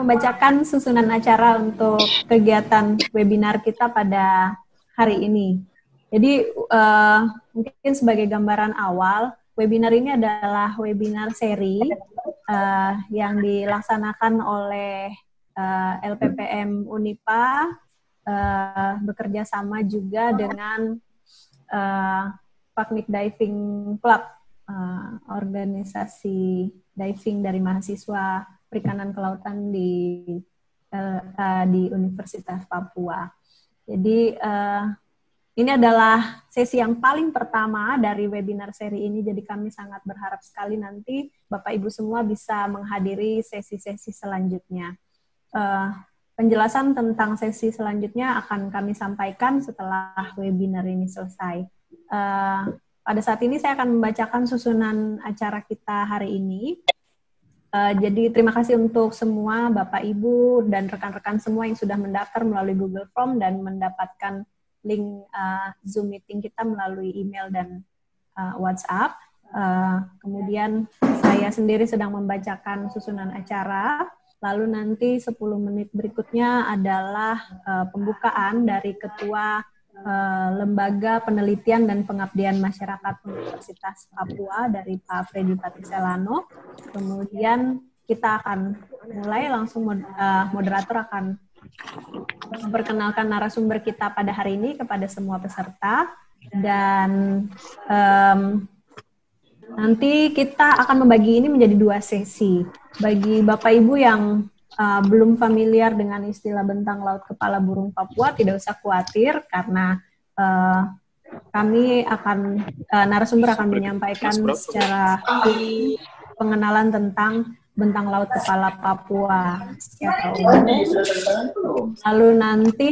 akan membacakan susunan acara untuk kegiatan webinar kita pada hari ini. Jadi uh, mungkin sebagai gambaran awal, webinar ini adalah webinar seri uh, yang dilaksanakan oleh uh, LPPM Unipa uh, bekerja sama juga dengan uh, Paknik Diving Club, uh, organisasi diving dari mahasiswa perikanan kelautan di uh, di Universitas Papua. Jadi uh, ini adalah sesi yang paling pertama dari webinar seri ini, jadi kami sangat berharap sekali nanti Bapak Ibu semua bisa menghadiri sesi-sesi selanjutnya. Uh, penjelasan tentang sesi selanjutnya akan kami sampaikan setelah webinar ini selesai. Uh, pada saat ini saya akan membacakan susunan acara kita hari ini. Uh, jadi terima kasih untuk semua Bapak Ibu dan rekan-rekan semua yang sudah mendaftar melalui Google Form dan mendapatkan link uh, Zoom meeting kita melalui email dan uh, WhatsApp. Uh, kemudian saya sendiri sedang membacakan susunan acara. Lalu nanti 10 menit berikutnya adalah uh, pembukaan dari Ketua uh, Lembaga Penelitian dan Pengabdian Masyarakat Universitas Papua dari Pak Freddy Patiselano. Kemudian kita akan mulai langsung uh, moderator akan memperkenalkan narasumber kita pada hari ini kepada semua peserta dan um, nanti kita akan membagi ini menjadi dua sesi. Bagi Bapak Ibu yang uh, belum familiar dengan istilah bentang laut kepala burung Papua, tidak usah khawatir karena uh, kami akan uh, narasumber akan menyampaikan secara pengenalan tentang bentang laut kepala Papua. Ya, Lalu nanti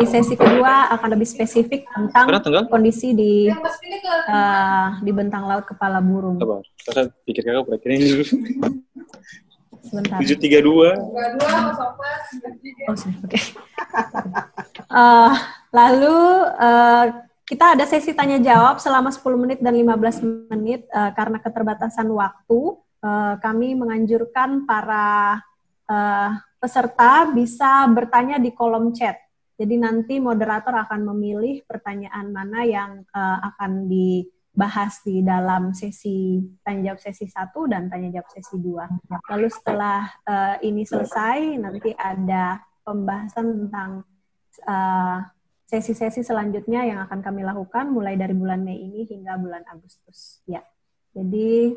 di sesi kedua akan lebih spesifik tentang kondisi di uh, di bentang laut kepala burung. Sabar, saya pikir kakak dulu. Sebentar. 732. Oh, oke. Okay. uh, lalu uh, kita ada sesi tanya jawab selama 10 menit dan 15 menit uh, karena keterbatasan waktu uh, kami menganjurkan para uh, peserta bisa bertanya di kolom chat. Jadi nanti moderator akan memilih pertanyaan mana yang uh, akan dibahas di dalam sesi tanya jawab sesi 1 dan tanya jawab sesi 2. Lalu setelah uh, ini selesai nanti ada pembahasan tentang sesi-sesi uh, selanjutnya yang akan kami lakukan mulai dari bulan Mei ini hingga bulan Agustus. Ya. Jadi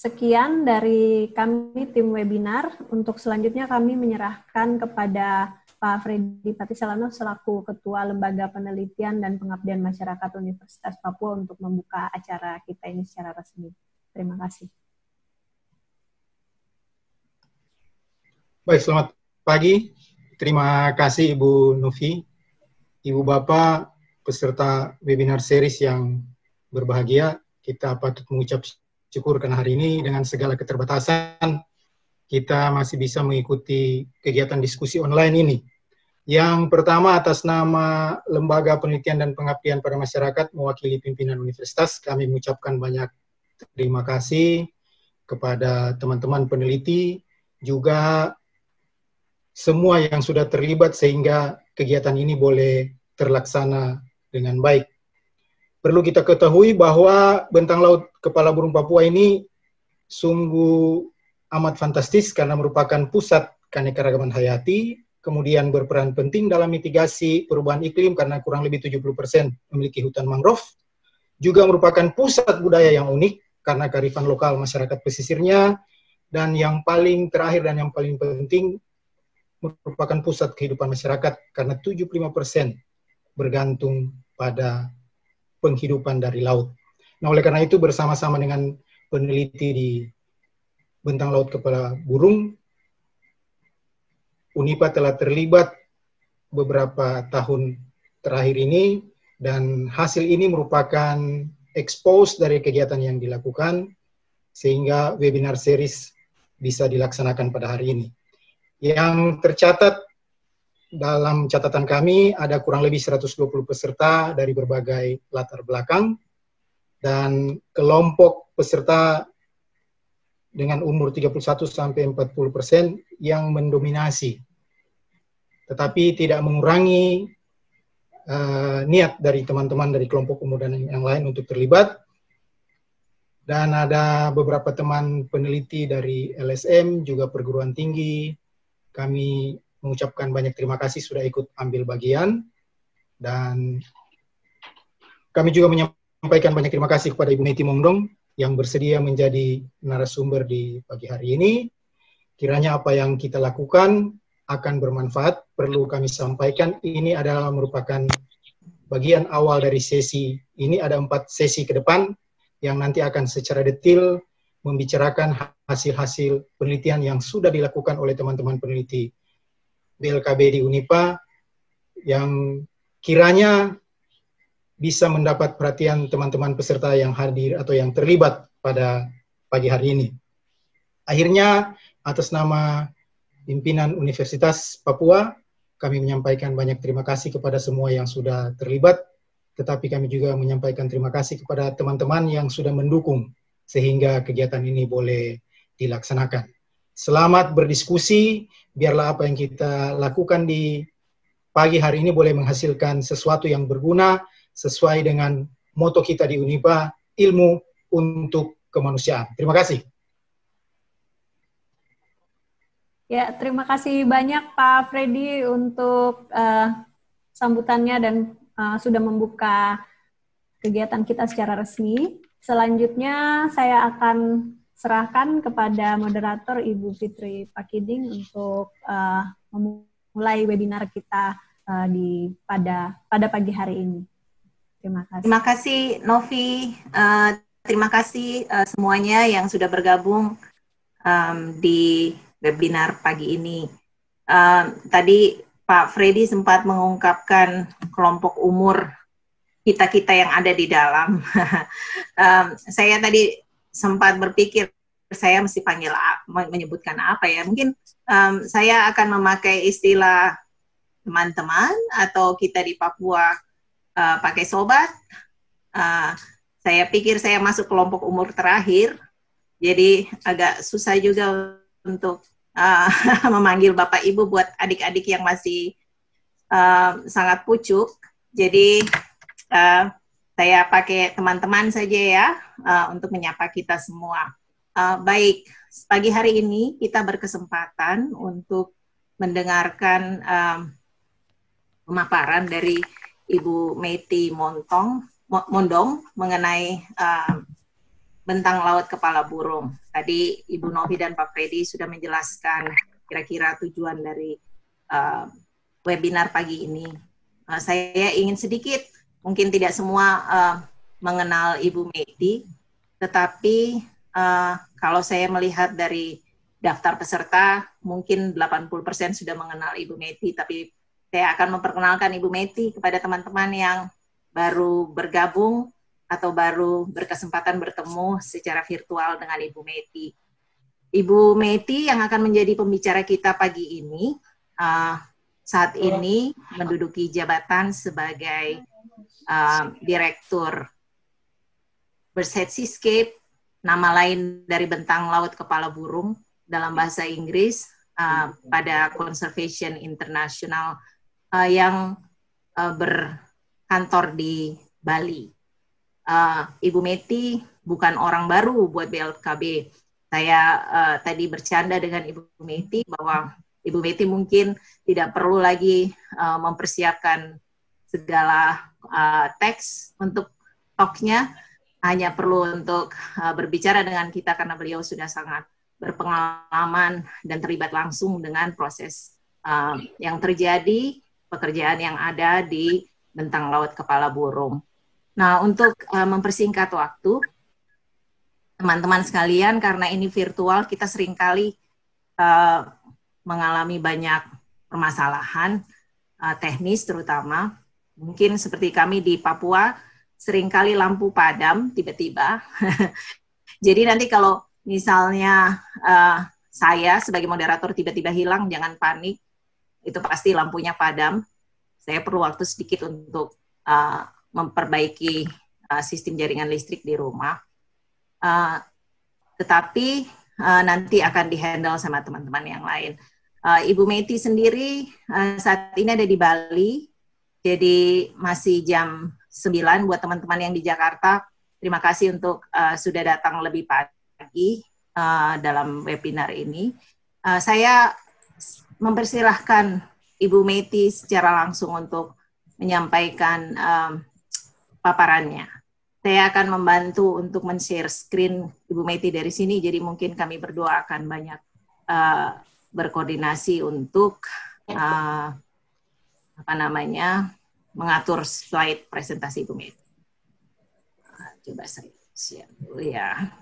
Sekian dari kami tim webinar. Untuk selanjutnya kami menyerahkan kepada Pak Freddy Patisalano selaku Ketua Lembaga Penelitian dan Pengabdian Masyarakat Universitas Papua untuk membuka acara kita ini secara resmi. Terima kasih. Baik, selamat pagi. Terima kasih Ibu Novi, Ibu Bapak, peserta webinar series yang berbahagia. Kita patut mengucap syukur karena hari ini dengan segala keterbatasan kita masih bisa mengikuti kegiatan diskusi online ini. Yang pertama atas nama Lembaga Penelitian dan Pengabdian pada Masyarakat mewakili pimpinan universitas, kami mengucapkan banyak terima kasih kepada teman-teman peneliti, juga semua yang sudah terlibat sehingga kegiatan ini boleh terlaksana dengan baik. Perlu kita ketahui bahwa bentang laut kepala burung Papua ini sungguh amat fantastis karena merupakan pusat keanekaragaman hayati, kemudian berperan penting dalam mitigasi perubahan iklim karena kurang lebih 70% memiliki hutan mangrove, juga merupakan pusat budaya yang unik karena kearifan lokal masyarakat pesisirnya, dan yang paling terakhir dan yang paling penting merupakan pusat kehidupan masyarakat karena 75% bergantung pada penghidupan dari laut. Nah, oleh karena itu bersama-sama dengan peneliti di bentang laut kepala burung, UNIPA telah terlibat beberapa tahun terakhir ini dan hasil ini merupakan expose dari kegiatan yang dilakukan sehingga webinar series bisa dilaksanakan pada hari ini. Yang tercatat dalam catatan kami ada kurang lebih 120 peserta dari berbagai latar belakang dan kelompok peserta dengan umur 31 sampai 40 persen yang mendominasi, tetapi tidak mengurangi uh, niat dari teman-teman dari kelompok umur dan yang lain untuk terlibat. Dan ada beberapa teman peneliti dari LSM, juga perguruan tinggi. Kami mengucapkan banyak terima kasih sudah ikut ambil bagian. Dan kami juga menyampaikan banyak terima kasih kepada Ibu Neti Mongdong yang bersedia menjadi narasumber di pagi hari ini. Kiranya apa yang kita lakukan akan bermanfaat. Perlu kami sampaikan, ini adalah merupakan bagian awal dari sesi ini. Ada empat sesi ke depan yang nanti akan secara detail membicarakan hasil-hasil penelitian yang sudah dilakukan oleh teman-teman peneliti BLKB di Unipa yang kiranya bisa mendapat perhatian teman-teman peserta yang hadir atau yang terlibat pada pagi hari ini. Akhirnya, atas nama pimpinan Universitas Papua, kami menyampaikan banyak terima kasih kepada semua yang sudah terlibat tetapi kami juga menyampaikan terima kasih kepada teman-teman yang sudah mendukung sehingga kegiatan ini boleh dilaksanakan. Selamat berdiskusi, biarlah apa yang kita lakukan di pagi hari ini boleh menghasilkan sesuatu yang berguna sesuai dengan moto kita di Unipa, ilmu untuk kemanusiaan. Terima kasih. Ya, terima kasih banyak Pak Freddy untuk uh, sambutannya dan uh, sudah membuka kegiatan kita secara resmi. Selanjutnya saya akan serahkan kepada moderator Ibu Fitri Pakiding untuk uh, memulai webinar kita uh, di pada pada pagi hari ini. Terima kasih. Terima kasih Novi. Uh, terima kasih uh, semuanya yang sudah bergabung um, di webinar pagi ini. Uh, tadi Pak Freddy sempat mengungkapkan kelompok umur kita-kita yang ada di dalam. um, saya tadi sempat berpikir saya mesti panggil menyebutkan apa ya. Mungkin um, saya akan memakai istilah teman-teman atau kita di Papua uh, pakai sobat. Uh, saya pikir saya masuk kelompok umur terakhir, jadi agak susah juga untuk uh, memanggil bapak ibu buat adik-adik yang masih uh, sangat pucuk. Jadi uh, saya pakai teman-teman saja ya uh, untuk menyapa kita semua. Uh, baik, pagi hari ini kita berkesempatan untuk mendengarkan um, pemaparan dari Ibu Meti Montong Mondong mengenai uh, bentang laut kepala burung. Tadi Ibu Novi dan Pak Freddy sudah menjelaskan kira-kira tujuan dari uh, webinar pagi ini. Uh, saya ingin sedikit, mungkin tidak semua uh, mengenal Ibu Meti, tetapi uh, kalau saya melihat dari daftar peserta, mungkin 80% sudah mengenal Ibu Meti, tapi saya akan memperkenalkan Ibu Meti kepada teman-teman yang baru bergabung atau baru berkesempatan bertemu secara virtual dengan Ibu Meti. Ibu Meti yang akan menjadi pembicara kita pagi ini uh, saat ini menduduki jabatan sebagai uh, direktur Berset Seascape, nama lain dari bentang laut kepala burung dalam bahasa Inggris uh, pada Conservation International uh, yang uh, berkantor di Bali uh, Ibu Meti bukan orang baru buat BLKB. Saya uh, tadi bercanda dengan Ibu Meti bahwa Ibu Meti mungkin tidak perlu lagi uh, mempersiapkan segala uh, teks untuk talknya, hanya perlu untuk uh, berbicara dengan kita karena beliau sudah sangat berpengalaman dan terlibat langsung dengan proses uh, yang terjadi, pekerjaan yang ada di bentang laut kepala burung. Nah, untuk uh, mempersingkat waktu, teman-teman sekalian, karena ini virtual, kita sering kali uh, mengalami banyak permasalahan uh, teknis terutama. Mungkin seperti kami di Papua, sering kali lampu padam tiba-tiba. Jadi nanti kalau misalnya uh, saya sebagai moderator tiba-tiba hilang, jangan panik. Itu pasti lampunya padam. Saya perlu waktu sedikit untuk uh, memperbaiki uh, sistem jaringan listrik di rumah. Uh, tetapi uh, nanti akan dihandle sama teman-teman yang lain. Uh, Ibu Meti sendiri uh, saat ini ada di Bali, jadi masih jam 9 buat teman-teman yang di Jakarta. Terima kasih untuk uh, sudah datang lebih pagi uh, dalam webinar ini. Uh, saya mempersilahkan Ibu Meti secara langsung untuk menyampaikan um, paparannya. Saya akan membantu untuk men-share screen Ibu Meti dari sini, jadi mungkin kami berdua akan banyak uh, berkoordinasi untuk uh, apa namanya mengatur slide presentasi Ibu Meti. Coba saya share dulu ya.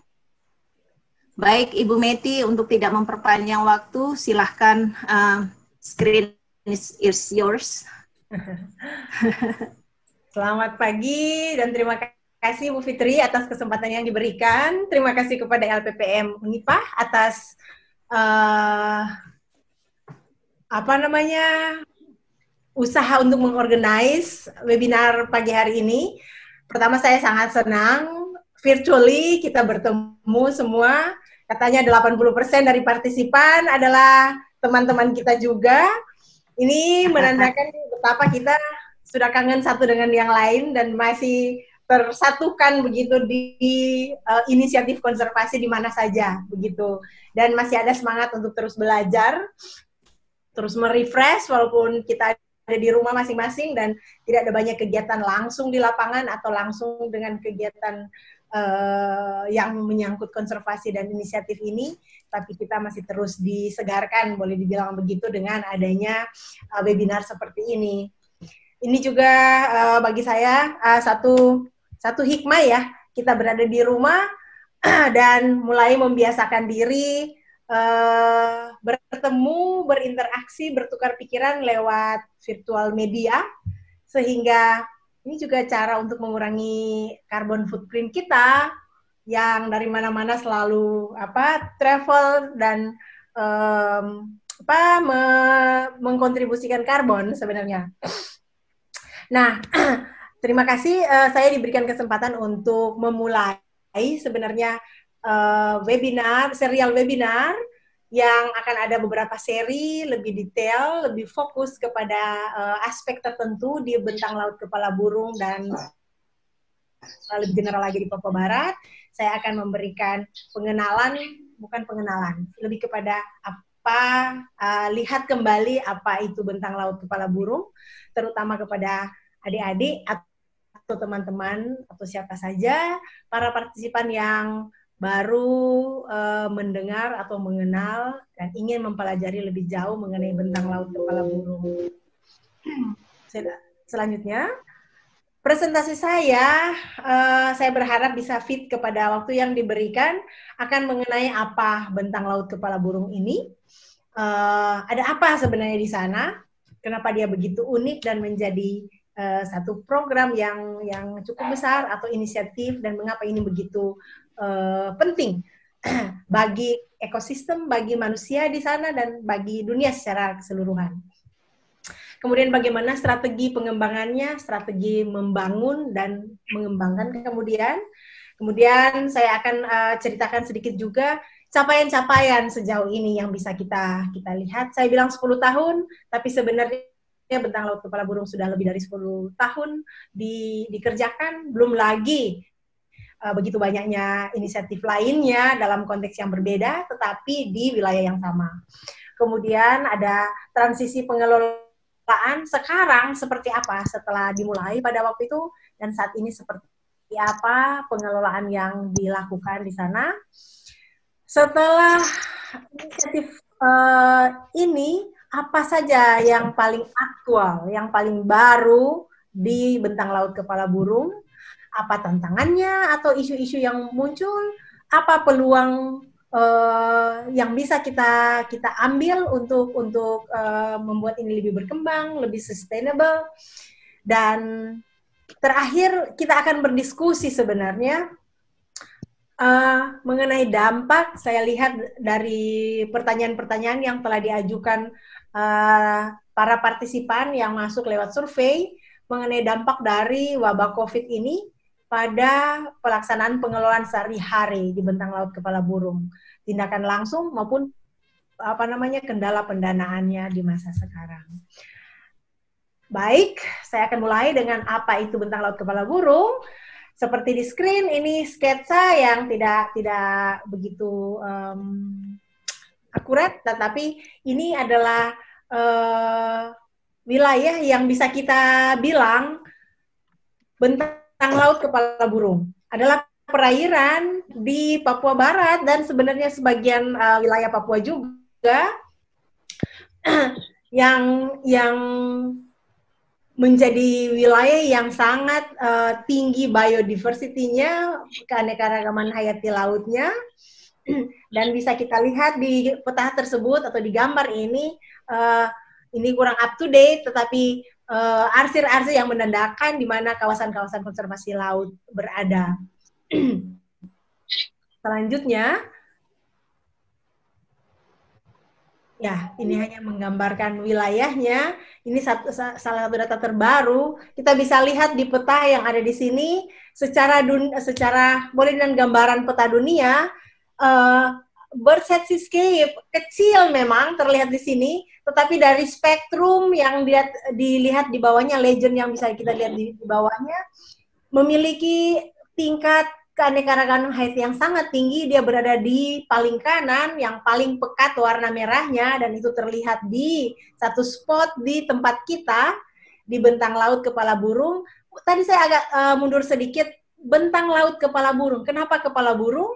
Baik, Ibu Meti, untuk tidak memperpanjang waktu, silahkan uh, screen is, is yours. Selamat pagi dan terima kasih Bu Fitri atas kesempatan yang diberikan. Terima kasih kepada LPPM Unipah atas uh, apa namanya usaha untuk mengorganize webinar pagi hari ini. Pertama saya sangat senang virtually kita bertemu semua katanya 80% dari partisipan adalah teman-teman kita juga. Ini menandakan betapa kita sudah kangen satu dengan yang lain dan masih tersatukan begitu di uh, inisiatif konservasi di mana saja begitu dan masih ada semangat untuk terus belajar terus merefresh walaupun kita ada di rumah masing-masing dan tidak ada banyak kegiatan langsung di lapangan atau langsung dengan kegiatan uh, yang menyangkut konservasi dan inisiatif ini, tapi kita masih terus disegarkan, boleh dibilang begitu, dengan adanya uh, webinar seperti ini. Ini juga uh, bagi saya uh, satu satu hikmah ya, kita berada di rumah dan mulai membiasakan diri uh, bertemu, berinteraksi, bertukar pikiran lewat virtual media, sehingga ini juga cara untuk mengurangi carbon footprint kita yang dari mana-mana selalu apa travel dan um, apa me mengkontribusikan karbon sebenarnya. Nah, terima kasih uh, saya diberikan kesempatan untuk memulai sebenarnya uh, webinar serial webinar yang akan ada beberapa seri lebih detail, lebih fokus kepada uh, aspek tertentu di bentang laut kepala burung dan lebih general lagi di Papua Barat. Saya akan memberikan pengenalan, bukan pengenalan, lebih kepada apa uh, lihat kembali apa itu bentang laut kepala burung, terutama kepada adik-adik atau teman-teman atau siapa saja para partisipan yang baru uh, mendengar atau mengenal dan ingin mempelajari lebih jauh mengenai bentang laut kepala burung. Selanjutnya, presentasi saya, uh, saya berharap bisa fit kepada waktu yang diberikan akan mengenai apa bentang laut kepala burung ini. Uh, ada apa sebenarnya di sana? Kenapa dia begitu unik dan menjadi satu program yang yang cukup besar atau inisiatif dan mengapa ini begitu uh, penting bagi ekosistem, bagi manusia di sana dan bagi dunia secara keseluruhan. Kemudian bagaimana strategi pengembangannya, strategi membangun dan mengembangkan kemudian. Kemudian saya akan uh, ceritakan sedikit juga capaian-capaian sejauh ini yang bisa kita kita lihat. Saya bilang 10 tahun, tapi sebenarnya bentang laut kepala burung sudah lebih dari 10 tahun di, dikerjakan, belum lagi uh, begitu banyaknya inisiatif lainnya dalam konteks yang berbeda, tetapi di wilayah yang sama. Kemudian ada transisi pengelolaan sekarang seperti apa setelah dimulai pada waktu itu dan saat ini seperti apa pengelolaan yang dilakukan di sana. Setelah inisiatif uh, ini, apa saja yang paling aktual, yang paling baru di bentang laut kepala burung apa tantangannya atau isu-isu yang muncul, apa peluang uh, yang bisa kita kita ambil untuk untuk uh, membuat ini lebih berkembang, lebih sustainable dan terakhir kita akan berdiskusi sebenarnya uh, mengenai dampak. Saya lihat dari pertanyaan-pertanyaan yang telah diajukan uh, para partisipan yang masuk lewat survei mengenai dampak dari wabah COVID ini pada pelaksanaan pengelolaan sehari-hari di bentang laut kepala burung, tindakan langsung maupun apa namanya kendala pendanaannya di masa sekarang. Baik, saya akan mulai dengan apa itu bentang laut kepala burung. Seperti di screen ini sketsa yang tidak tidak begitu um, akurat, tetapi ini adalah uh, wilayah yang bisa kita bilang bentang laut kepala burung. Adalah perairan di Papua Barat dan sebenarnya sebagian uh, wilayah Papua juga yang yang menjadi wilayah yang sangat uh, tinggi biodiversity-nya, keanekaragaman hayati lautnya, dan bisa kita lihat di peta tersebut atau di gambar ini, uh, ini kurang up to date, tetapi uh, arsir-arsir yang menandakan di mana kawasan-kawasan konservasi laut berada. Selanjutnya, Ya, ini hanya menggambarkan wilayahnya. Ini satu, salah satu data terbaru. Kita bisa lihat di peta yang ada di sini. Secara dun, secara boleh dengan gambaran peta dunia, uh, Bird's Seascape kecil memang terlihat di sini, tetapi dari spektrum yang dilihat, dilihat di bawahnya, legend yang bisa kita lihat di, di bawahnya, memiliki tingkat keanekaragaman Haiti yang sangat tinggi, dia berada di paling kanan, yang paling pekat warna merahnya, dan itu terlihat di satu spot di tempat kita, di bentang laut kepala burung. Tadi saya agak uh, mundur sedikit, bentang laut kepala burung. Kenapa kepala burung?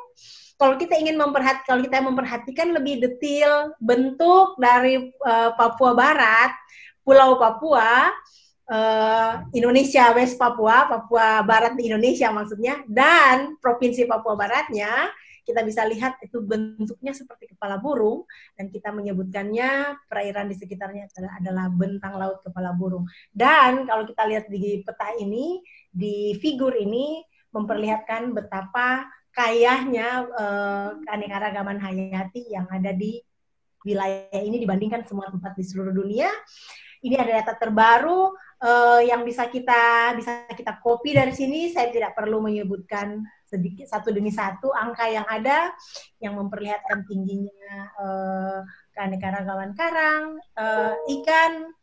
Kalau kita ingin memperhatikan, kalau kita memperhatikan lebih detail bentuk dari uh, Papua Barat, Pulau Papua, uh, Indonesia West Papua, Papua Barat di Indonesia maksudnya, dan Provinsi Papua Baratnya, kita bisa lihat itu bentuknya seperti kepala burung dan kita menyebutkannya perairan di sekitarnya adalah bentang laut kepala burung. Dan kalau kita lihat di peta ini, di figur ini memperlihatkan betapa kayahnya uh, keanekaragaman hayati yang ada di wilayah ini dibandingkan semua tempat di seluruh dunia. Ini ada data terbaru uh, yang bisa kita bisa kita copy dari sini. Saya tidak perlu menyebutkan sedikit satu demi satu angka yang ada yang memperlihatkan tingginya uh, keanekaragaman karang, uh, ikan,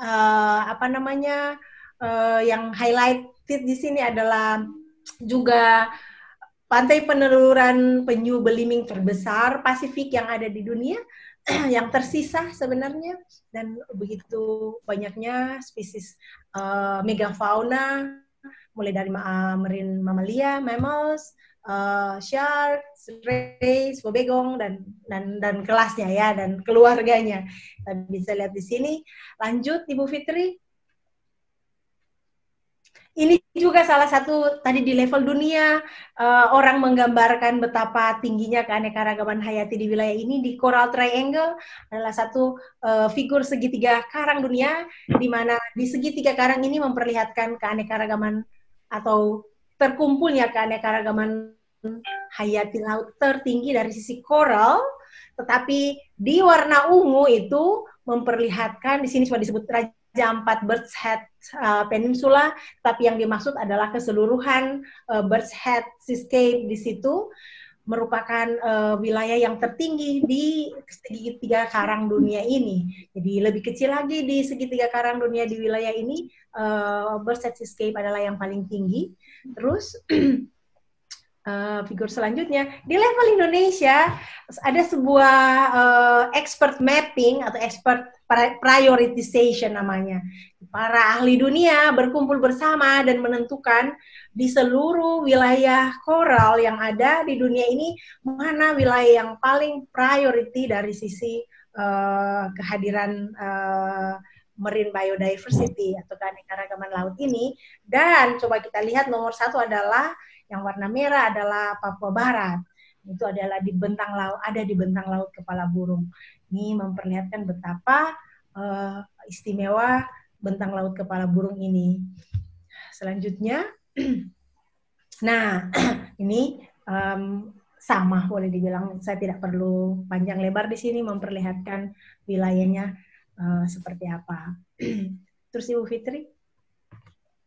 uh, apa namanya uh, yang highlighted di sini adalah juga pantai peneluran penyu beliming terbesar Pasifik yang ada di dunia yang tersisa sebenarnya dan begitu banyaknya spesies uh, megafauna mulai dari uh, mamalia, mammals, uh, sharks, rays, bobegong dan dan dan kelasnya ya dan keluarganya. Kita bisa lihat di sini. Lanjut Ibu Fitri. Ini juga salah satu tadi di level dunia uh, orang menggambarkan betapa tingginya keanekaragaman hayati di wilayah ini. Di Coral Triangle adalah satu uh, figur segitiga karang dunia di mana di segitiga karang ini memperlihatkan keanekaragaman atau terkumpulnya keanekaragaman hayati laut tertinggi dari sisi coral tetapi di warna ungu itu memperlihatkan di sini sudah disebut Raja Ampat Birds Head uh, Peninsula, tapi yang dimaksud adalah keseluruhan uh, Birds Head Seascape di situ merupakan uh, wilayah yang tertinggi di segitiga karang dunia ini. Jadi lebih kecil lagi di segitiga karang dunia di wilayah ini, uh, Birds Head Seascape adalah yang paling tinggi. Terus uh, figur selanjutnya di level Indonesia ada sebuah uh, expert mapping atau expert prioritization namanya. Para ahli dunia berkumpul bersama dan menentukan di seluruh wilayah koral yang ada di dunia ini mana wilayah yang paling priority dari sisi uh, kehadiran uh, marine biodiversity atau keanekaragaman laut ini. Dan coba kita lihat nomor satu adalah yang warna merah adalah Papua Barat. Itu adalah di bentang laut, ada di bentang laut kepala burung. Ini memperlihatkan betapa uh, istimewa bentang laut kepala burung ini. Selanjutnya, nah ini um, sama boleh dibilang saya tidak perlu panjang lebar di sini memperlihatkan wilayahnya uh, seperti apa. Terus Ibu Fitri?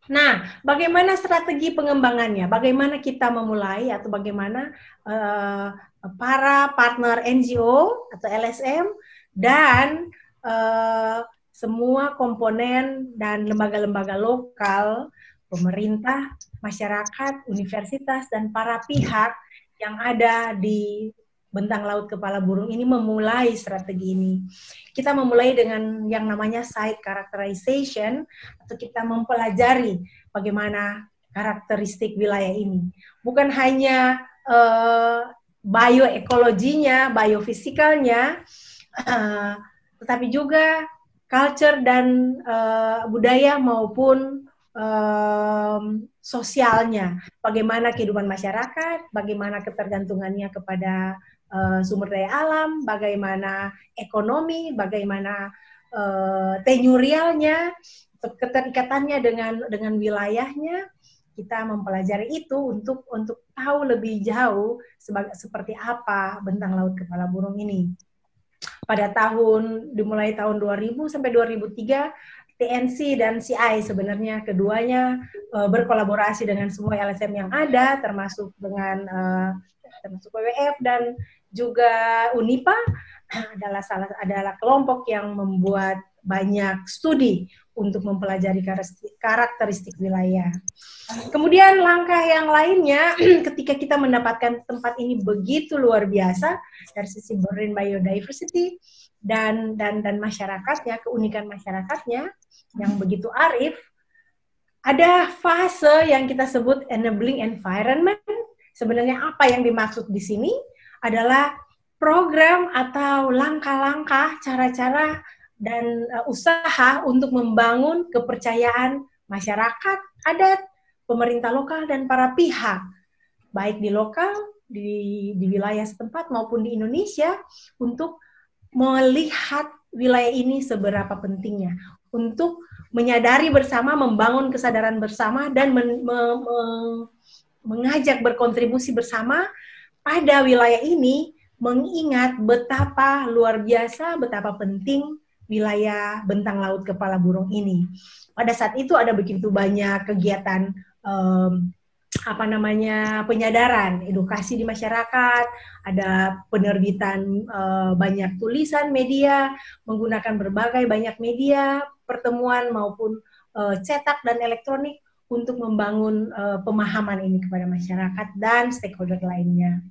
Nah, bagaimana strategi pengembangannya? Bagaimana kita memulai atau bagaimana uh, para partner NGO atau LSM dan uh, semua komponen dan lembaga-lembaga lokal, pemerintah, masyarakat, universitas, dan para pihak yang ada di bentang laut kepala burung ini memulai strategi ini. Kita memulai dengan yang namanya site characterization atau kita mempelajari bagaimana karakteristik wilayah ini. Bukan hanya uh, bioekologinya, biofisikalnya, uh, tetapi juga culture dan uh, budaya maupun um, sosialnya, bagaimana kehidupan masyarakat, bagaimana ketergantungannya kepada uh, sumber daya alam, bagaimana ekonomi, bagaimana uh, tenurialnya, keterikatannya dengan dengan wilayahnya, kita mempelajari itu untuk untuk tahu lebih jauh sebagai, seperti apa bentang laut kepala burung ini. Pada tahun dimulai tahun 2000 sampai 2003 TNC dan CI sebenarnya keduanya uh, berkolaborasi dengan semua LSM yang ada termasuk dengan termasuk WWF dan juga Unipa adalah salah adalah kelompok yang membuat banyak studi untuk mempelajari karakteristik wilayah. Kemudian langkah yang lainnya ketika kita mendapatkan tempat ini begitu luar biasa dari sisi marine biodiversity dan dan dan masyarakatnya, keunikan masyarakatnya yang begitu arif, ada fase yang kita sebut enabling environment Sebenarnya apa yang dimaksud di sini adalah program atau langkah-langkah, cara-cara dan uh, usaha untuk membangun kepercayaan masyarakat, adat, pemerintah lokal dan para pihak, baik di lokal, di, di wilayah setempat maupun di Indonesia untuk melihat wilayah ini seberapa pentingnya. Untuk menyadari bersama, membangun kesadaran bersama dan men, me, me, mengajak berkontribusi bersama pada wilayah ini mengingat betapa luar biasa, betapa penting wilayah bentang laut kepala burung ini. Pada saat itu ada begitu banyak kegiatan um, apa namanya penyadaran, edukasi di masyarakat, ada penerbitan uh, banyak tulisan media menggunakan berbagai banyak media, pertemuan maupun uh, cetak dan elektronik untuk membangun uh, pemahaman ini kepada masyarakat dan stakeholder lainnya.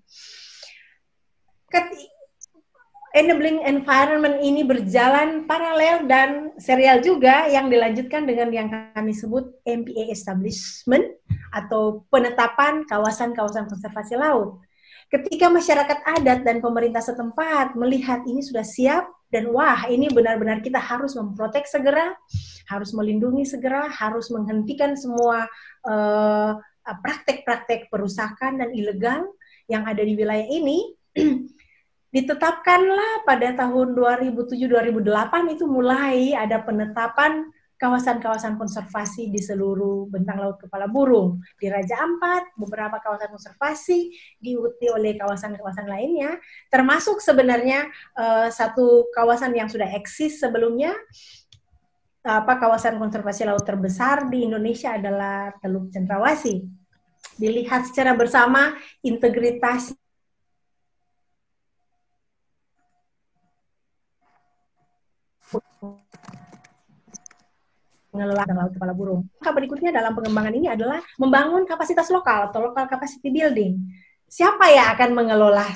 Ket enabling environment ini berjalan paralel dan serial juga yang dilanjutkan dengan yang kami sebut MPA establishment atau penetapan kawasan-kawasan konservasi laut. Ketika masyarakat adat dan pemerintah setempat melihat ini sudah siap dan wah ini benar-benar kita harus memprotek segera, harus melindungi segera, harus menghentikan semua eh, praktek-praktek perusakan dan ilegal yang ada di wilayah ini. ditetapkanlah pada tahun 2007-2008 itu mulai ada penetapan kawasan-kawasan konservasi di seluruh bentang laut kepala burung. Di Raja Ampat, beberapa kawasan konservasi diikuti oleh kawasan-kawasan lainnya, termasuk sebenarnya uh, satu kawasan yang sudah eksis sebelumnya, apa kawasan konservasi laut terbesar di Indonesia adalah Teluk Cendrawasih. Dilihat secara bersama integritas mengelola laut kepala burung. Langkah berikutnya dalam pengembangan ini adalah membangun kapasitas lokal atau local capacity building. Siapa yang akan mengelola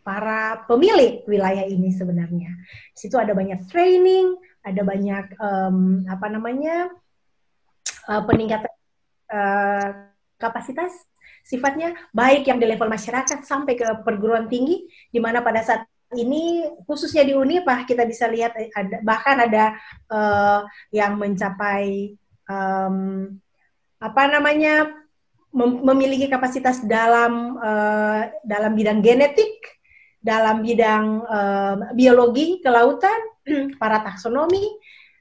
para pemilik wilayah ini sebenarnya. Di situ ada banyak training, ada banyak um, apa namanya uh, peningkatan uh, kapasitas sifatnya baik yang di level masyarakat sampai ke perguruan tinggi di mana pada saat ini khususnya di Unipah kita bisa lihat ada bahkan ada uh, yang mencapai um, apa namanya mem memiliki kapasitas dalam uh, dalam bidang genetik, dalam bidang uh, biologi kelautan, para taksonomi,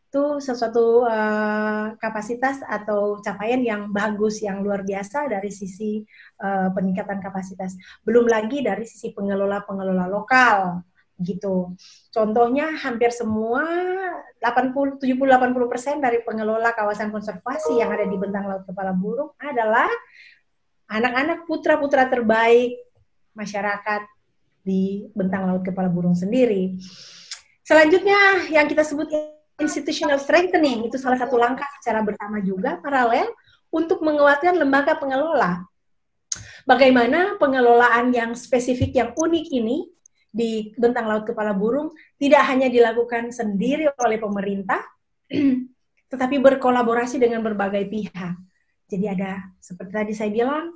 itu sesuatu uh, kapasitas atau capaian yang bagus, yang luar biasa dari sisi uh, peningkatan kapasitas. Belum lagi dari sisi pengelola-pengelola lokal gitu. Contohnya hampir semua 80 70 80% persen dari pengelola kawasan konservasi yang ada di Bentang Laut Kepala Burung adalah anak-anak putra-putra terbaik masyarakat di Bentang Laut Kepala Burung sendiri. Selanjutnya yang kita sebut institutional strengthening itu salah satu langkah secara bersama juga paralel untuk menguatkan lembaga pengelola. Bagaimana pengelolaan yang spesifik yang unik ini di bentang laut kepala burung tidak hanya dilakukan sendiri oleh pemerintah, tetapi berkolaborasi dengan berbagai pihak. Jadi ada seperti tadi saya bilang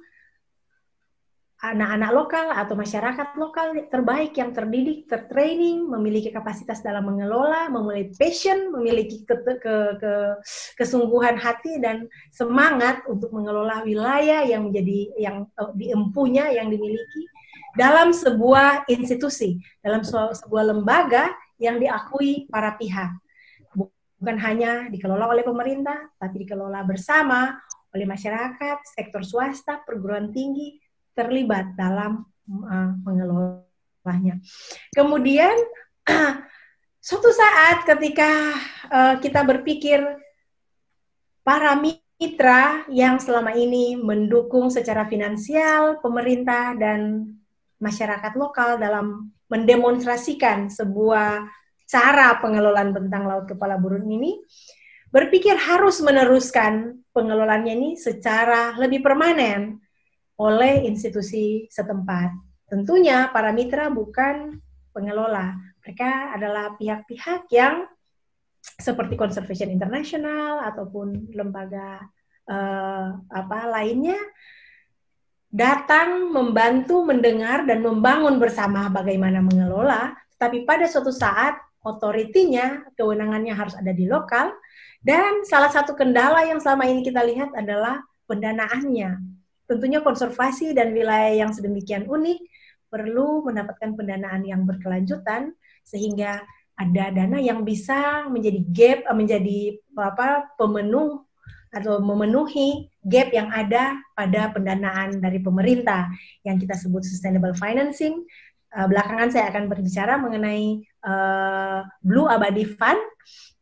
anak-anak lokal atau masyarakat lokal terbaik yang terdidik, tertraining, memiliki kapasitas dalam mengelola, memiliki passion, memiliki ke, ke, ke, kesungguhan hati dan semangat untuk mengelola wilayah yang menjadi yang uh, diempunya yang dimiliki dalam sebuah institusi, dalam sebuah lembaga yang diakui para pihak. Bukan hanya dikelola oleh pemerintah, tapi dikelola bersama oleh masyarakat, sektor swasta, perguruan tinggi, terlibat dalam uh, mengelolanya. Kemudian suatu saat ketika uh, kita berpikir para mitra yang selama ini mendukung secara finansial pemerintah dan masyarakat lokal dalam mendemonstrasikan sebuah cara pengelolaan bentang laut kepala burung ini berpikir harus meneruskan pengelolaannya ini secara lebih permanen oleh institusi setempat. Tentunya para mitra bukan pengelola. Mereka adalah pihak-pihak yang seperti Conservation International ataupun lembaga uh, apa lainnya datang membantu mendengar dan membangun bersama bagaimana mengelola, tapi pada suatu saat otoritinya, kewenangannya harus ada di lokal dan salah satu kendala yang selama ini kita lihat adalah pendanaannya Tentunya konservasi dan wilayah yang sedemikian unik perlu mendapatkan pendanaan yang berkelanjutan sehingga ada dana yang bisa menjadi gap eh, menjadi apa pemenuh atau memenuhi gap yang ada pada pendanaan dari pemerintah yang kita sebut sustainable financing. Uh, belakangan saya akan berbicara mengenai uh, Blue Abadi Fund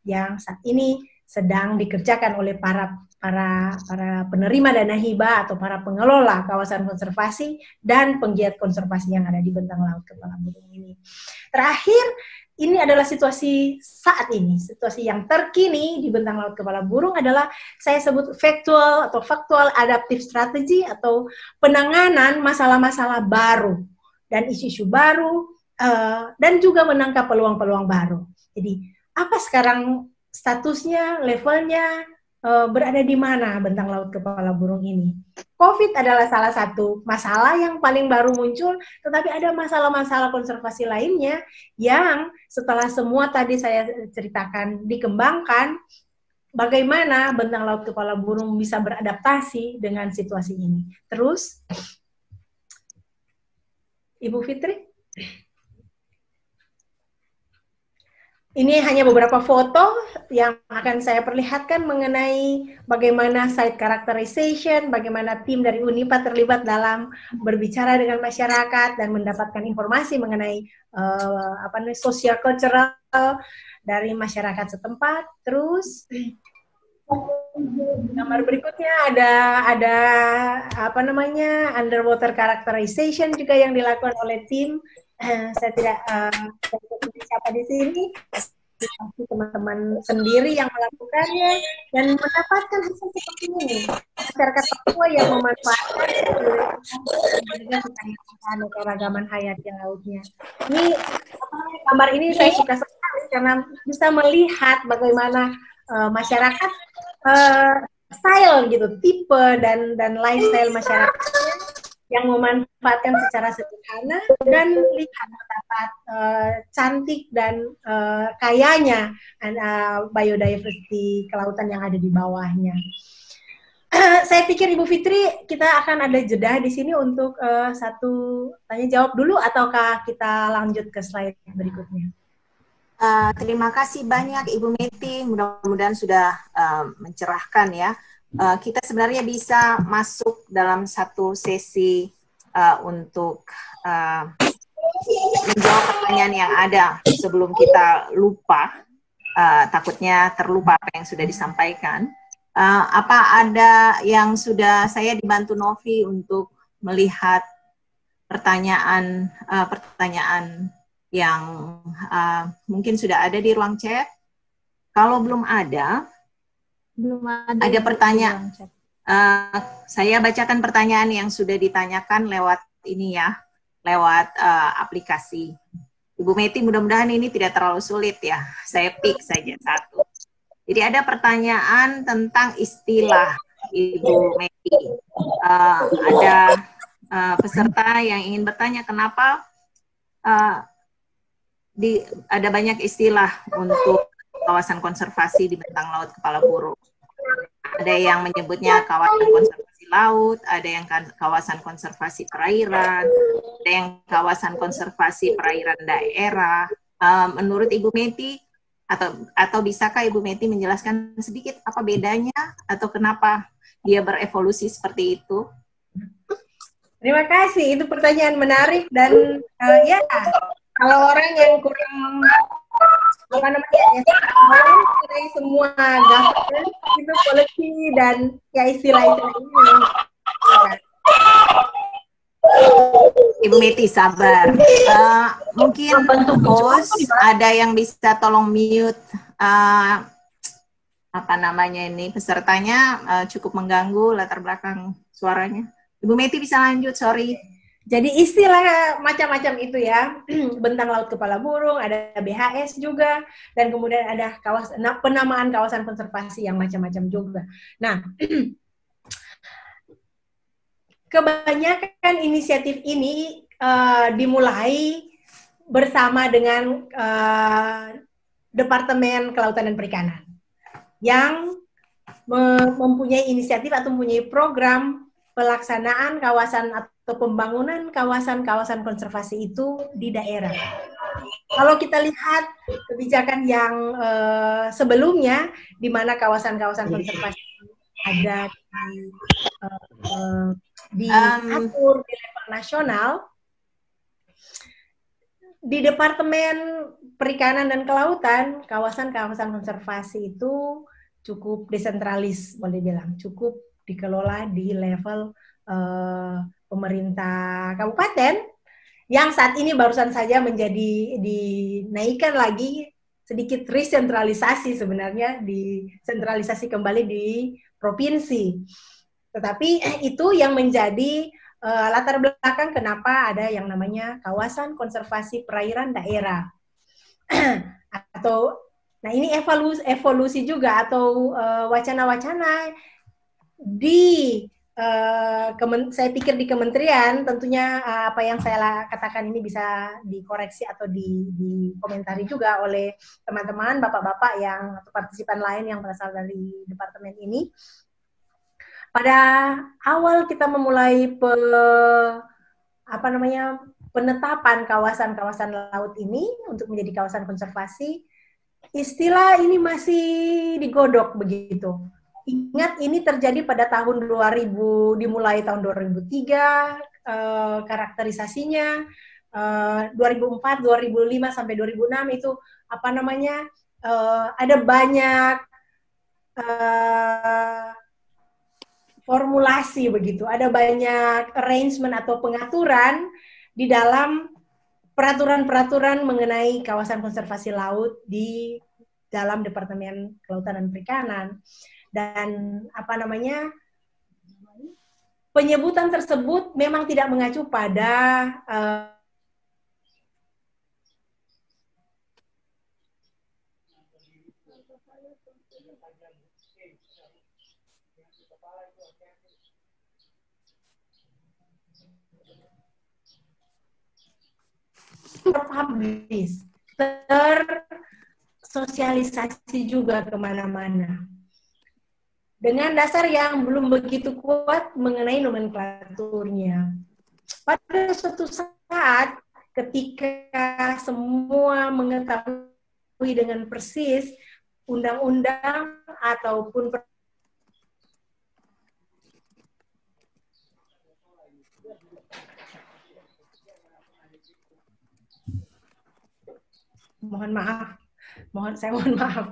yang saat ini sedang dikerjakan oleh para para para penerima dana hibah atau para pengelola kawasan konservasi dan penggiat konservasi yang ada di bentang laut kepala burung ini. Terakhir, ini adalah situasi saat ini, situasi yang terkini di bentang laut kepala burung adalah saya sebut factual atau factual adaptive strategy atau penanganan masalah-masalah baru dan isu-isu baru uh, dan juga menangkap peluang-peluang baru. Jadi apa sekarang statusnya, levelnya uh, berada di mana bentang laut kepala burung ini. COVID adalah salah satu masalah yang paling baru muncul, tetapi ada masalah-masalah konservasi lainnya yang setelah semua tadi saya ceritakan dikembangkan, bagaimana bentang laut kepala burung bisa beradaptasi dengan situasi ini. Terus, Ibu Fitri? Ini hanya beberapa foto yang akan saya perlihatkan mengenai bagaimana site characterization, bagaimana tim dari Unipa terlibat dalam berbicara dengan masyarakat dan mendapatkan informasi mengenai uh, apa namanya social cultural dari masyarakat setempat. Terus gambar berikutnya ada ada apa namanya underwater characterization juga yang dilakukan oleh tim saya tidak uh, siapa di sini teman-teman sendiri yang melakukannya dan mendapatkan hasil seperti ini. Masyarakat Papua yang memanfaatkan dengan keragaman hayati lautnya. Ini gambar ini saya suka sekali karena bisa melihat bagaimana uh, masyarakat uh, style gitu tipe dan dan lifestyle masyarakatnya yang memanfaatkan secara sederhana dan lihat betapa uh, cantik dan uh, kayanya uh, biodiversity kelautan yang ada di bawahnya. Saya pikir Ibu Fitri kita akan ada jeda di sini untuk uh, satu tanya jawab dulu ataukah kita lanjut ke slide berikutnya? uh, terima kasih banyak Ibu Meti. Mudah-mudahan sudah uh, mencerahkan ya. Uh, kita sebenarnya bisa masuk dalam satu sesi uh, untuk uh, menjawab pertanyaan yang ada sebelum kita lupa. Uh, takutnya terlupa apa yang sudah disampaikan. Uh, apa ada yang sudah saya dibantu Novi untuk melihat pertanyaan uh, pertanyaan yang uh, mungkin sudah ada di ruang chat? Kalau belum ada, belum ada. Ada pertanyaan. Uh, saya bacakan pertanyaan yang sudah ditanyakan lewat ini ya, lewat uh, aplikasi. Ibu Meti, mudah-mudahan ini tidak terlalu sulit ya. Saya pick saja satu. Jadi ada pertanyaan tentang istilah Ibu Meki. Uh, ada uh, peserta yang ingin bertanya kenapa uh, di, ada banyak istilah untuk kawasan konservasi di bentang laut Kepala Burung. Ada yang menyebutnya kawasan konservasi laut, ada yang kan, kawasan konservasi perairan, ada yang kawasan konservasi perairan daerah. Uh, menurut Ibu Meti, atau atau bisakah Ibu Meti menjelaskan sedikit apa bedanya atau kenapa dia berevolusi seperti itu? Terima kasih, itu pertanyaan menarik dan uh, ya kalau orang yang kurang apa namanya ya dari semua government itu policy dan ya istilah-istilah ini. Ibu Meti sabar. Uh, mungkin host ada yang bisa tolong mute uh, apa namanya ini pesertanya uh, cukup mengganggu latar belakang suaranya. Ibu Meti bisa lanjut, sorry. Jadi istilah macam-macam itu ya, bentang laut kepala burung, ada BHS juga, dan kemudian ada kawasan penamaan kawasan konservasi yang macam-macam juga. Nah, kebanyakan inisiatif ini uh, dimulai bersama dengan uh, Departemen Kelautan dan Perikanan yang mempunyai inisiatif atau mempunyai program pelaksanaan kawasan atau pembangunan kawasan-kawasan konservasi itu di daerah. Kalau kita lihat kebijakan yang uh, sebelumnya, di mana kawasan-kawasan konservasi ada di uh, diatur um, di level nasional, di Departemen Perikanan dan Kelautan, kawasan-kawasan konservasi itu cukup desentralis, boleh bilang, cukup dikelola di level uh, pemerintah kabupaten yang saat ini barusan saja menjadi dinaikkan lagi sedikit resentralisasi sebenarnya disentralisasi kembali di provinsi. Tetapi eh, itu yang menjadi uh, latar belakang kenapa ada yang namanya kawasan konservasi perairan daerah. atau nah ini evolusi evolusi juga atau eh, wacana-wacana uh, di Uh, saya pikir di kementerian tentunya uh, apa yang saya katakan ini bisa dikoreksi atau di, dikomentari juga oleh teman-teman bapak-bapak yang atau partisipan lain yang berasal dari departemen ini pada awal kita memulai pe, apa namanya penetapan kawasan-kawasan laut ini untuk menjadi kawasan konservasi, istilah ini masih digodok begitu. Ingat ini terjadi pada tahun 2000, dimulai tahun 2003, eh, karakterisasinya eh, 2004, 2005 sampai 2006 itu apa namanya eh, ada banyak eh, formulasi begitu. Ada banyak arrangement atau pengaturan di dalam peraturan-peraturan mengenai kawasan konservasi laut di dalam Departemen Kelautan dan Perikanan. Dan apa namanya? Penyebutan tersebut memang tidak mengacu pada uh, terpublish, tersosialisasi juga ke mana-mana. Dengan dasar yang belum begitu kuat mengenai nomenklaturnya. Pada suatu saat ketika semua mengetahui dengan persis undang-undang ataupun mohon maaf, mohon saya mohon maaf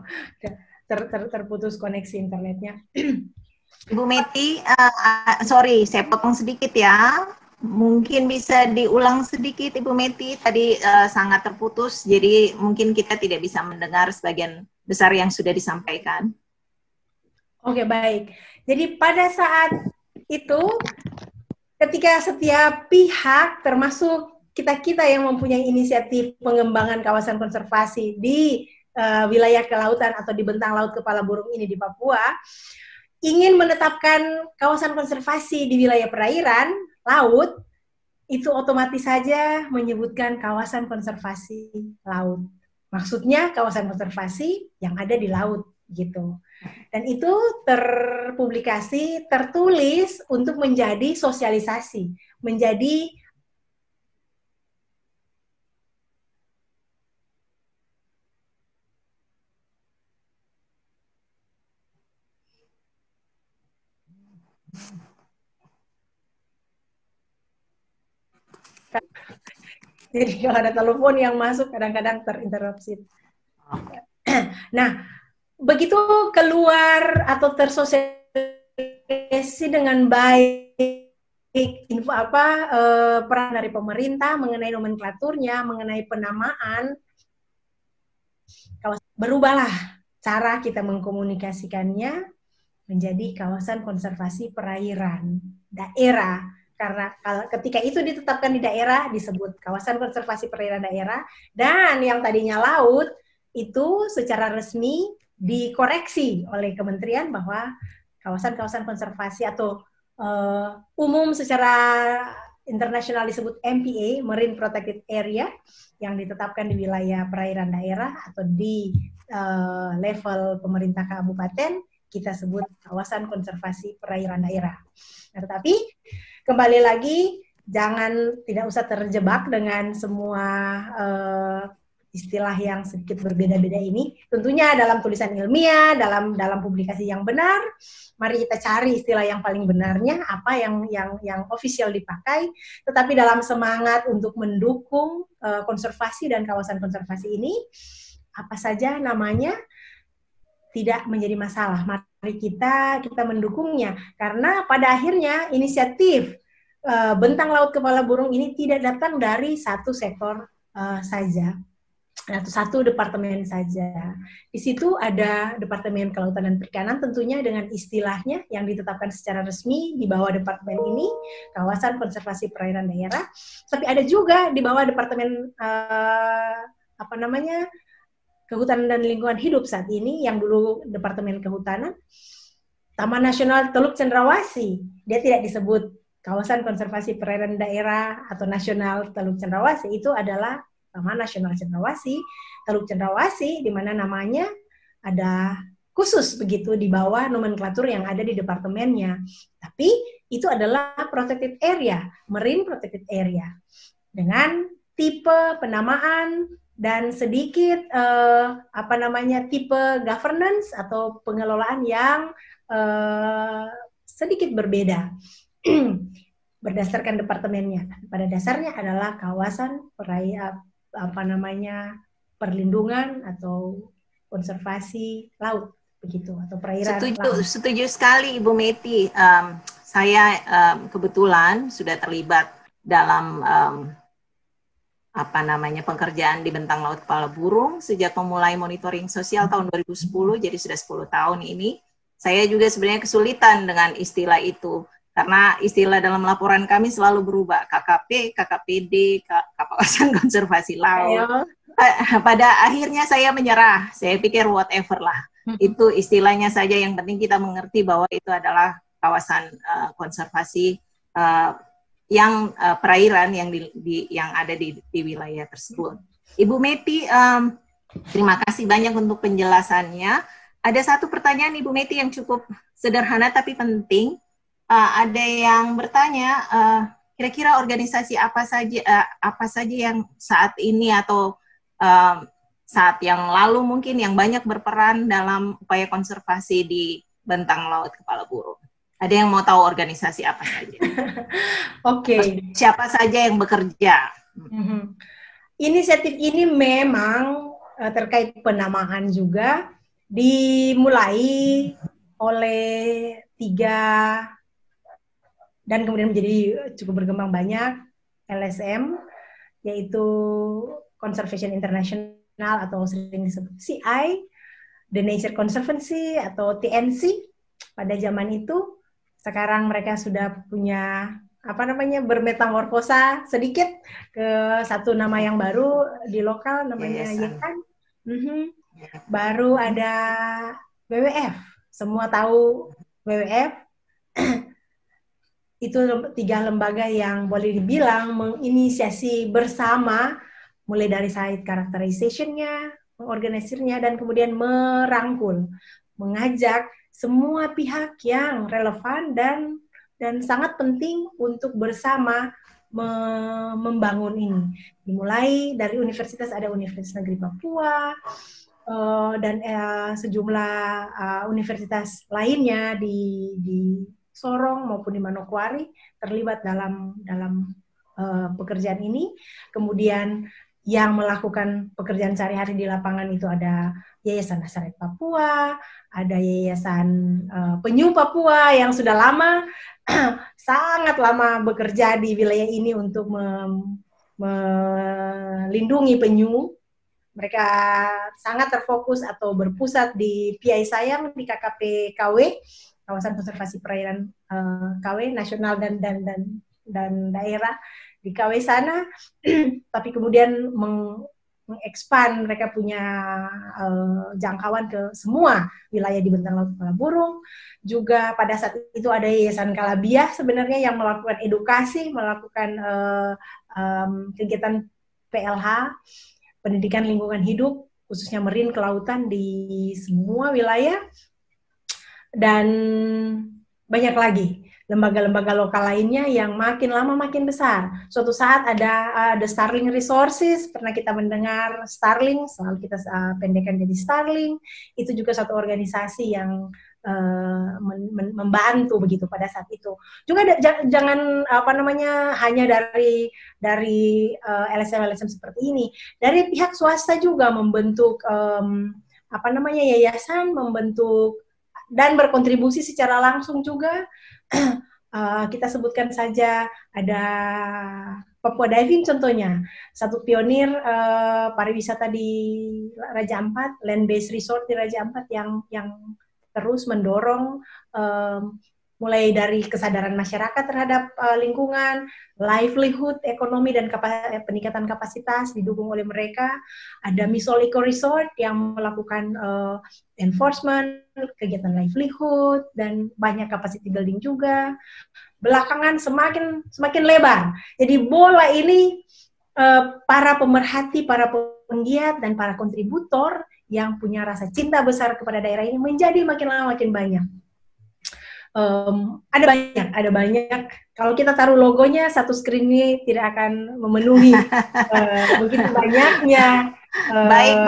ter, ter, terputus koneksi internetnya. Ibu Meti, uh, sorry saya potong sedikit ya. Mungkin bisa diulang sedikit Ibu Meti, tadi uh, sangat terputus, jadi mungkin kita tidak bisa mendengar sebagian besar yang sudah disampaikan. Oke, baik. Jadi pada saat itu, ketika setiap pihak, termasuk kita-kita yang mempunyai inisiatif pengembangan kawasan konservasi di uh, wilayah kelautan atau di bentang laut kepala burung ini di Papua, ingin menetapkan kawasan konservasi di wilayah perairan laut, itu otomatis saja menyebutkan kawasan konservasi laut. Maksudnya kawasan konservasi yang ada di laut gitu. Dan itu terpublikasi, tertulis untuk menjadi sosialisasi, menjadi Jadi kalau ada telepon yang masuk kadang-kadang terinterupsi. Nah, begitu keluar atau tersosialisasi dengan baik info apa eh, peran dari pemerintah mengenai nomenklaturnya, mengenai penamaan, berubahlah cara kita mengkomunikasikannya menjadi kawasan konservasi perairan daerah. Karena ketika itu ditetapkan di daerah disebut kawasan konservasi perairan daerah. Dan yang tadinya laut itu secara resmi dikoreksi oleh kementerian bahwa kawasan-kawasan konservasi atau uh, umum secara internasional disebut MPA Marine Protected Area yang ditetapkan di wilayah perairan daerah atau di uh, level pemerintah kabupaten kita sebut kawasan konservasi perairan daerah. Nah, tetapi kembali lagi jangan tidak usah terjebak dengan semua uh, istilah yang sedikit berbeda-beda ini. Tentunya dalam tulisan ilmiah, dalam dalam publikasi yang benar, mari kita cari istilah yang paling benarnya, apa yang yang yang official dipakai. Tetapi dalam semangat untuk mendukung uh, konservasi dan kawasan konservasi ini, apa saja namanya tidak menjadi masalah. Mari kita kita mendukungnya karena pada akhirnya inisiatif uh, bentang laut kepala burung ini tidak datang dari satu sektor uh, saja atau satu departemen saja. Di situ ada Departemen Kelautan dan Perikanan tentunya dengan istilahnya yang ditetapkan secara resmi di bawah departemen ini kawasan konservasi perairan daerah. Tapi ada juga di bawah departemen uh, apa namanya Kehutanan dan Lingkungan Hidup saat ini yang dulu Departemen Kehutanan, Taman Nasional Teluk Cendrawasih. Dia tidak disebut kawasan konservasi perairan daerah atau nasional Teluk Cendrawasih itu adalah Taman Nasional Cendrawasih, Teluk Cendrawasih di mana namanya ada khusus begitu di bawah nomenklatur yang ada di departemennya. Tapi itu adalah protected area, marine protected area dengan tipe penamaan dan sedikit uh, apa namanya tipe governance atau pengelolaan yang uh, sedikit berbeda berdasarkan departemennya. Pada dasarnya adalah kawasan peraya apa namanya perlindungan atau konservasi laut begitu atau perairan. Setuju, laut. setuju sekali Ibu Meti. Um, saya um, kebetulan sudah terlibat dalam um, apa namanya pekerjaan di bentang laut kepala burung sejak memulai monitoring sosial tahun 2010 jadi sudah 10 tahun ini saya juga sebenarnya kesulitan dengan istilah itu karena istilah dalam laporan kami selalu berubah KKP, KKPD, kawasan konservasi laut. Pada akhirnya saya menyerah. Saya pikir whatever lah. Hmm. Itu istilahnya saja yang penting kita mengerti bahwa itu adalah kawasan uh, konservasi uh, yang uh, perairan yang di, di yang ada di, di wilayah tersebut. Ibu Meti, um, terima kasih banyak untuk penjelasannya. Ada satu pertanyaan Ibu Meti yang cukup sederhana tapi penting. Uh, ada yang bertanya, uh, kira-kira organisasi apa saja uh, apa saja yang saat ini atau um, saat yang lalu mungkin yang banyak berperan dalam upaya konservasi di bentang laut kepala burung? Ada yang mau tahu organisasi apa saja? Oke. Okay. Siapa saja yang bekerja? Mm-hmm. Inisiatif ini memang uh, terkait penamaan juga dimulai oleh tiga dan kemudian menjadi cukup berkembang banyak LSM yaitu Conservation International atau sering disebut CI, The Nature Conservancy atau TNC pada zaman itu. Sekarang mereka sudah punya apa namanya bermetamorfosa sedikit ke satu nama yang baru di lokal namanya Yekan. Mm -hmm. Baru ada WWF. Semua tahu WWF. itu tiga lembaga yang boleh dibilang menginisiasi bersama mulai dari side characterization-nya, mengorganisirnya, dan kemudian merangkul, mengajak semua pihak yang relevan dan dan sangat penting untuk bersama me membangun ini. Dimulai dari universitas ada Universitas Negeri Papua uh, dan uh, sejumlah uh, universitas lainnya di di Sorong maupun di Manokwari terlibat dalam dalam uh, pekerjaan ini. Kemudian yang melakukan pekerjaan sehari-hari di lapangan itu ada Yayasan Nasaret Papua, ada Yayasan uh, Penyu Papua yang sudah lama, sangat lama bekerja di wilayah ini untuk melindungi penyu. Mereka sangat terfokus atau berpusat di PI Sayang di KKP KW, kawasan konservasi perairan uh, KW nasional dan dan dan dan daerah di KW sana, tapi kemudian meng, mengekspan mereka punya uh, jangkauan ke semua wilayah di bentang laut kepala burung. Juga pada saat itu ada Yayasan Kalabiah sebenarnya yang melakukan edukasi, melakukan uh, um, kegiatan PLH, pendidikan lingkungan hidup, khususnya merin kelautan di semua wilayah. Dan banyak lagi lembaga-lembaga lokal lainnya yang makin lama makin besar. Suatu saat ada uh, The Starling Resources, pernah kita mendengar Starling, selalu kita uh, pendekan jadi Starling. Itu juga satu organisasi yang uh, membantu begitu pada saat itu. Juga jangan apa namanya hanya dari dari LSM-LSM seperti ini, dari pihak swasta juga membentuk um, apa namanya yayasan, membentuk dan berkontribusi secara langsung juga uh, kita sebutkan saja ada Papua Diving contohnya, satu pionir uh, pariwisata di Raja Ampat, land based resort di Raja Ampat yang yang terus mendorong um, mulai dari kesadaran masyarakat terhadap uh, lingkungan, livelihood, ekonomi dan kapa peningkatan kapasitas didukung oleh mereka. Ada Misol Eco Resort yang melakukan uh, enforcement, kegiatan livelihood dan banyak capacity building juga. Belakangan semakin semakin lebar. Jadi bola ini uh, para pemerhati, para penggiat dan para kontributor yang punya rasa cinta besar kepada daerah ini menjadi makin lama makin banyak um, ada banyak, ada banyak. Kalau kita taruh logonya satu screen ini tidak akan memenuhi uh, begitu banyaknya. Uh, Baik,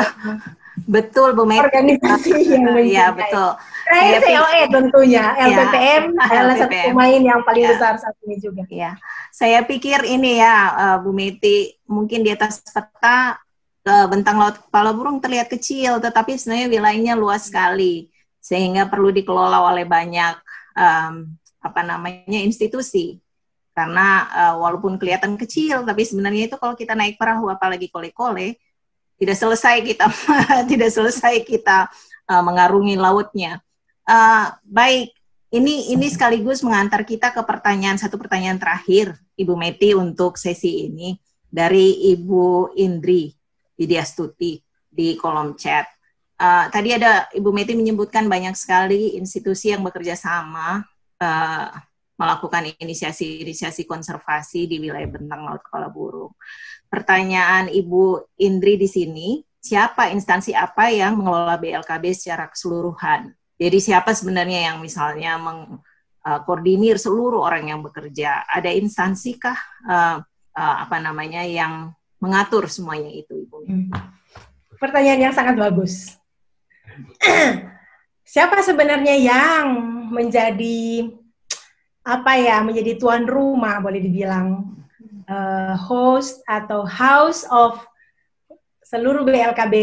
betul Bu Mei. Organisasi yang Iya betul. Saya COE tentunya, LPPM ya, adalah satu pemain yang paling ya. besar saat ini juga. Ya, saya pikir ini ya uh, Bu Meti, mungkin di atas peta uh, bentang laut kepala burung terlihat kecil, tetapi sebenarnya wilayahnya luas sekali sehingga perlu dikelola oleh banyak um, apa namanya institusi. Karena uh, walaupun kelihatan kecil tapi sebenarnya itu kalau kita naik perahu apalagi kole-kole tidak selesai kita tidak selesai kita uh, mengarungi lautnya. Uh, baik ini ini sekaligus mengantar kita ke pertanyaan satu pertanyaan terakhir Ibu Meti untuk sesi ini dari Ibu Indri Widiastuti di kolom chat Uh, tadi ada Ibu Meti menyebutkan banyak sekali institusi yang bekerja sama uh, melakukan inisiasi-inisiasi konservasi di wilayah bentang laut kepala burung. Pertanyaan Ibu Indri di sini, siapa instansi apa yang mengelola BLKB secara keseluruhan? Jadi siapa sebenarnya yang misalnya mengkoordinir uh, seluruh orang yang bekerja? Ada instansi kah uh, uh, apa namanya yang mengatur semuanya itu, Ibu? Hmm. pertanyaan yang sangat bagus. Siapa sebenarnya yang menjadi apa ya menjadi tuan rumah boleh dibilang uh, host atau house of seluruh BLKB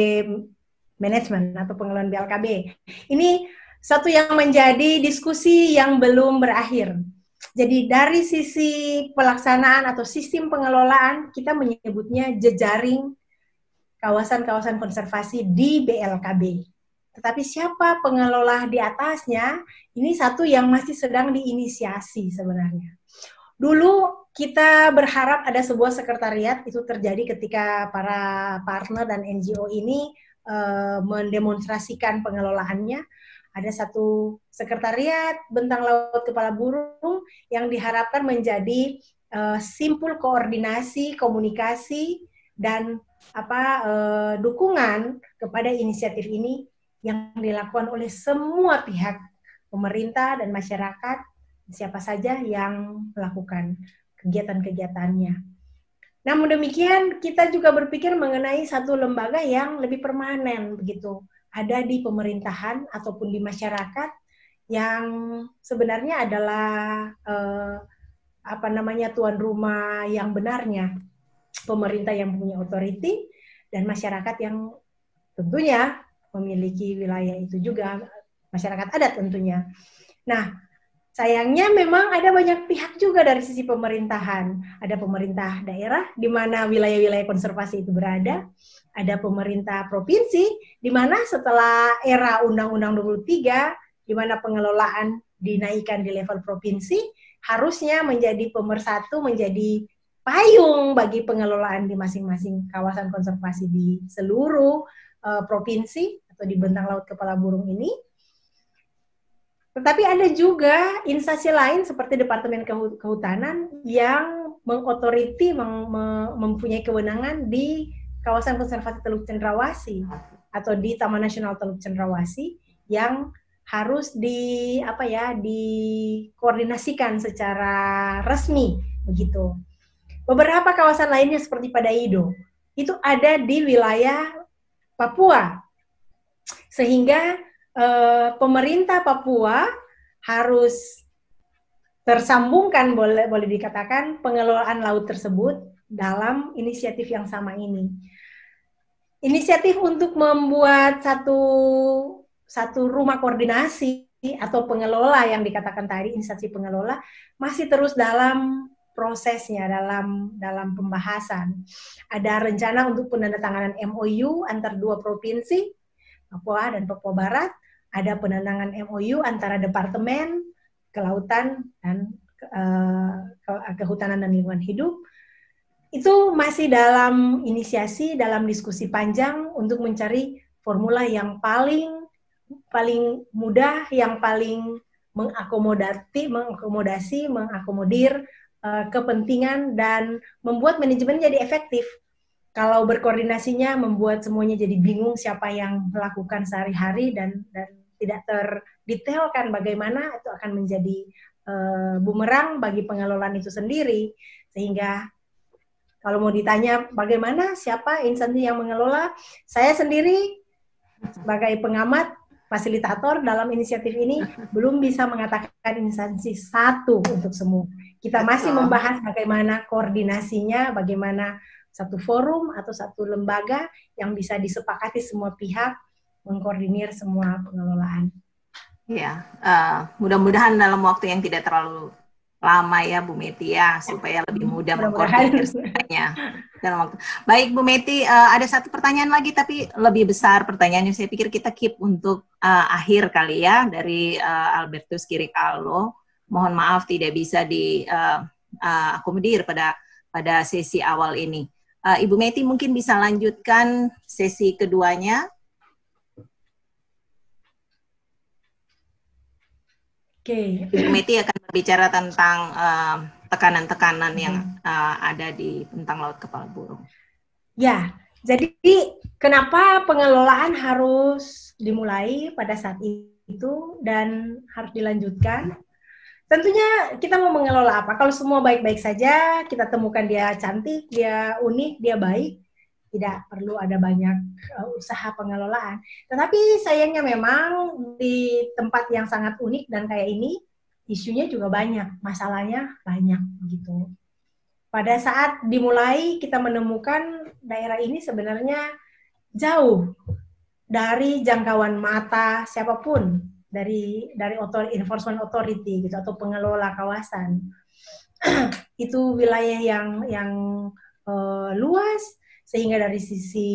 manajemen atau pengelolaan BLKB. Ini satu yang menjadi diskusi yang belum berakhir. Jadi dari sisi pelaksanaan atau sistem pengelolaan kita menyebutnya jejaring kawasan-kawasan konservasi di BLKB. Tetapi siapa pengelola di atasnya, ini satu yang masih sedang diinisiasi sebenarnya. Dulu kita berharap ada sebuah sekretariat itu terjadi ketika para partner dan NGO ini uh, mendemonstrasikan pengelolaannya. Ada satu sekretariat bentang laut kepala burung yang diharapkan menjadi uh, simpul koordinasi, komunikasi dan apa uh, dukungan kepada inisiatif ini yang dilakukan oleh semua pihak pemerintah dan masyarakat siapa saja yang melakukan kegiatan-kegiatannya. Namun demikian kita juga berpikir mengenai satu lembaga yang lebih permanen begitu ada di pemerintahan ataupun di masyarakat yang sebenarnya adalah eh, apa namanya tuan rumah yang benarnya pemerintah yang punya otoriti dan masyarakat yang tentunya memiliki wilayah itu juga masyarakat adat tentunya. Nah, sayangnya memang ada banyak pihak juga dari sisi pemerintahan. Ada pemerintah daerah di mana wilayah-wilayah konservasi itu berada, ada pemerintah provinsi di mana setelah era Undang-Undang 23 di mana pengelolaan dinaikkan di level provinsi harusnya menjadi pemersatu menjadi payung bagi pengelolaan di masing-masing kawasan konservasi di seluruh uh, provinsi atau di bentang laut kepala burung ini. Tetapi ada juga instansi lain seperti Departemen Kehutanan yang mengotoriti mem mempunyai kewenangan di kawasan konservasi Teluk Cendrawasih atau di Taman Nasional Teluk Cendrawasih yang harus di apa ya dikoordinasikan secara resmi begitu. Beberapa kawasan lainnya seperti pada Ido itu ada di wilayah Papua. Sehingga eh, pemerintah Papua harus tersambungkan boleh boleh dikatakan pengelolaan laut tersebut dalam inisiatif yang sama ini. Inisiatif untuk membuat satu satu rumah koordinasi atau pengelola yang dikatakan tadi instansi pengelola masih terus dalam prosesnya dalam dalam pembahasan. Ada rencana untuk penandatanganan MOU antar dua provinsi, Papua dan Papua Barat. Ada penandatangan MOU antara Departemen Kelautan dan uh, Kehutanan dan Lingkungan Hidup. Itu masih dalam inisiasi, dalam diskusi panjang untuk mencari formula yang paling paling mudah, yang paling mengakomodasi, mengakomodasi, mengakomodir uh, kepentingan dan membuat manajemen jadi efektif. Kalau berkoordinasinya membuat semuanya jadi bingung siapa yang melakukan sehari-hari dan dan tidak terdetailkan bagaimana itu akan menjadi uh, bumerang bagi pengelolaan itu sendiri sehingga kalau mau ditanya bagaimana siapa instansi yang mengelola, saya sendiri sebagai pengamat fasilitator dalam inisiatif ini belum bisa mengatakan instansi satu untuk semua. Kita masih membahas bagaimana koordinasinya, bagaimana satu forum atau satu lembaga yang bisa disepakati semua pihak mengkoordinir semua pengelolaan. Ya, uh, mudah-mudahan dalam waktu yang tidak terlalu lama ya Bu Meti ya supaya lebih mudah mengkoordinir semuanya dalam waktu. Baik Bu Meti, uh, ada satu pertanyaan lagi tapi lebih besar pertanyaannya saya pikir kita keep untuk uh, akhir kali ya dari uh, Albertus Kirikalo mohon maaf tidak bisa di uh, uh, akomodir pada pada sesi awal ini. Uh, Ibu Meti mungkin bisa lanjutkan sesi keduanya. Oke. Okay. Ibu Meti akan berbicara tentang tekanan-tekanan uh, yang uh, ada di bentang laut kepala burung. Ya, jadi kenapa pengelolaan harus dimulai pada saat itu dan harus dilanjutkan? Tentunya kita mau mengelola apa? Kalau semua baik-baik saja, kita temukan dia cantik, dia unik, dia baik, tidak perlu ada banyak uh, usaha pengelolaan. Tetapi sayangnya memang di tempat yang sangat unik dan kayak ini isunya juga banyak, masalahnya banyak begitu. Pada saat dimulai kita menemukan daerah ini sebenarnya jauh dari jangkauan mata siapa pun dari dari otor, enforcement authority gitu atau pengelola kawasan. itu wilayah yang yang uh, luas sehingga dari sisi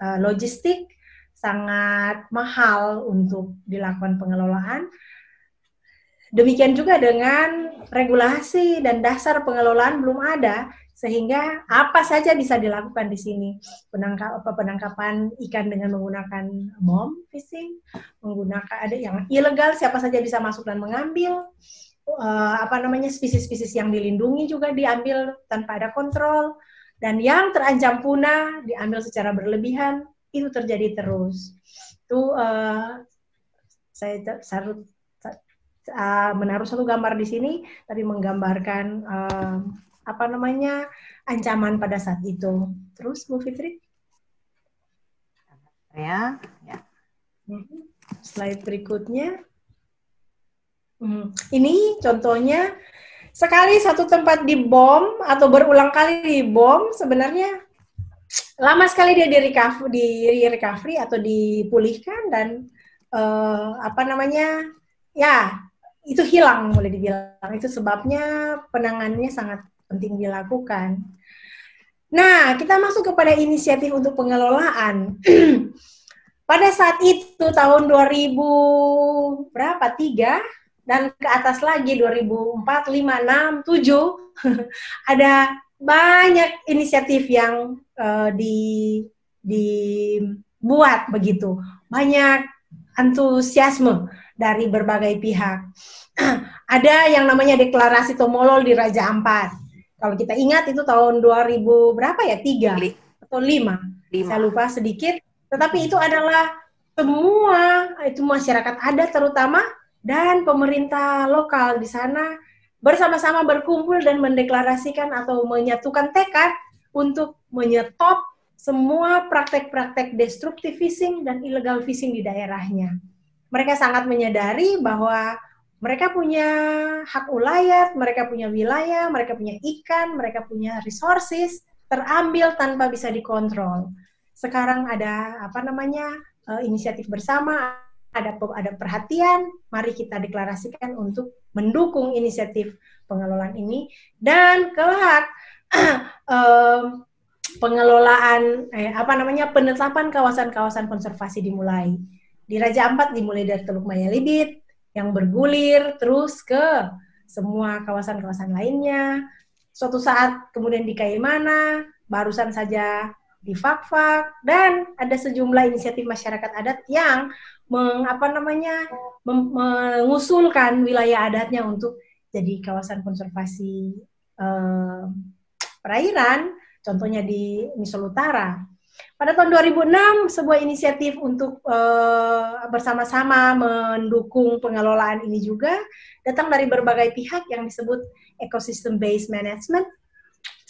uh, logistik sangat mahal untuk dilakukan pengelolaan. Demikian juga dengan regulasi dan dasar pengelolaan belum ada sehingga apa saja bisa dilakukan di sini? Penangkap apa penangkapan ikan dengan menggunakan bom fishing menggunakan ada yang ilegal siapa saja bisa masuk dan mengambil. Uh, apa namanya spesies-spesies yang dilindungi juga diambil tanpa ada kontrol. Dan yang terancam punah diambil secara berlebihan. Itu terjadi terus. Itu uh, saya sarut uh, menaruh satu gambar di sini tadi menggambarkan uh, apa namanya ancaman pada saat itu. Terus Bu Fitri? Ya, ya. Mhm. Slide berikutnya. Hmm. Ini contohnya sekali satu tempat dibom atau berulang kali dibom sebenarnya lama sekali dia di recovery, di recovery atau dipulihkan dan uh, apa namanya ya itu hilang boleh dibilang itu sebabnya penanganannya sangat penting dilakukan. Nah kita masuk kepada inisiatif untuk pengelolaan. Pada saat itu tahun 2000 berapa tiga dan ke atas lagi 2004, 5, 6, 7 ada banyak inisiatif yang uh, di dibuat begitu. Banyak antusiasme dari berbagai pihak. ada yang namanya deklarasi Tomolol di Raja Ampat. Kalau kita ingat itu tahun 2000 berapa ya? 3 atau 5. 5. Saya lupa sedikit. Tetapi itu adalah semua itu masyarakat adat terutama dan pemerintah lokal di sana bersama-sama berkumpul dan mendeklarasikan atau menyatukan tekad untuk menyetop semua praktek-praktek destruktif fishing dan illegal fishing di daerahnya. Mereka sangat menyadari bahwa mereka punya hak ulayat, mereka punya wilayah, mereka punya ikan, mereka punya resources terambil tanpa bisa dikontrol. Sekarang ada apa namanya uh, inisiatif bersama ada ada perhatian, mari kita deklarasikan untuk mendukung inisiatif pengelolaan ini dan kelak pengelolaan eh, apa namanya penetapan kawasan-kawasan konservasi dimulai. Di Raja Ampat dimulai dari Teluk Maya Libit yang bergulir terus ke semua kawasan-kawasan lainnya. Suatu saat kemudian di Kaimana, barusan saja di Fakfak dan ada sejumlah inisiatif masyarakat adat yang meng, apa namanya mengusulkan wilayah adatnya untuk jadi kawasan konservasi eh, perairan, contohnya di Misol Utara. Pada tahun 2006, sebuah inisiatif untuk eh, bersama-sama mendukung pengelolaan ini juga datang dari berbagai pihak yang disebut ecosystem based management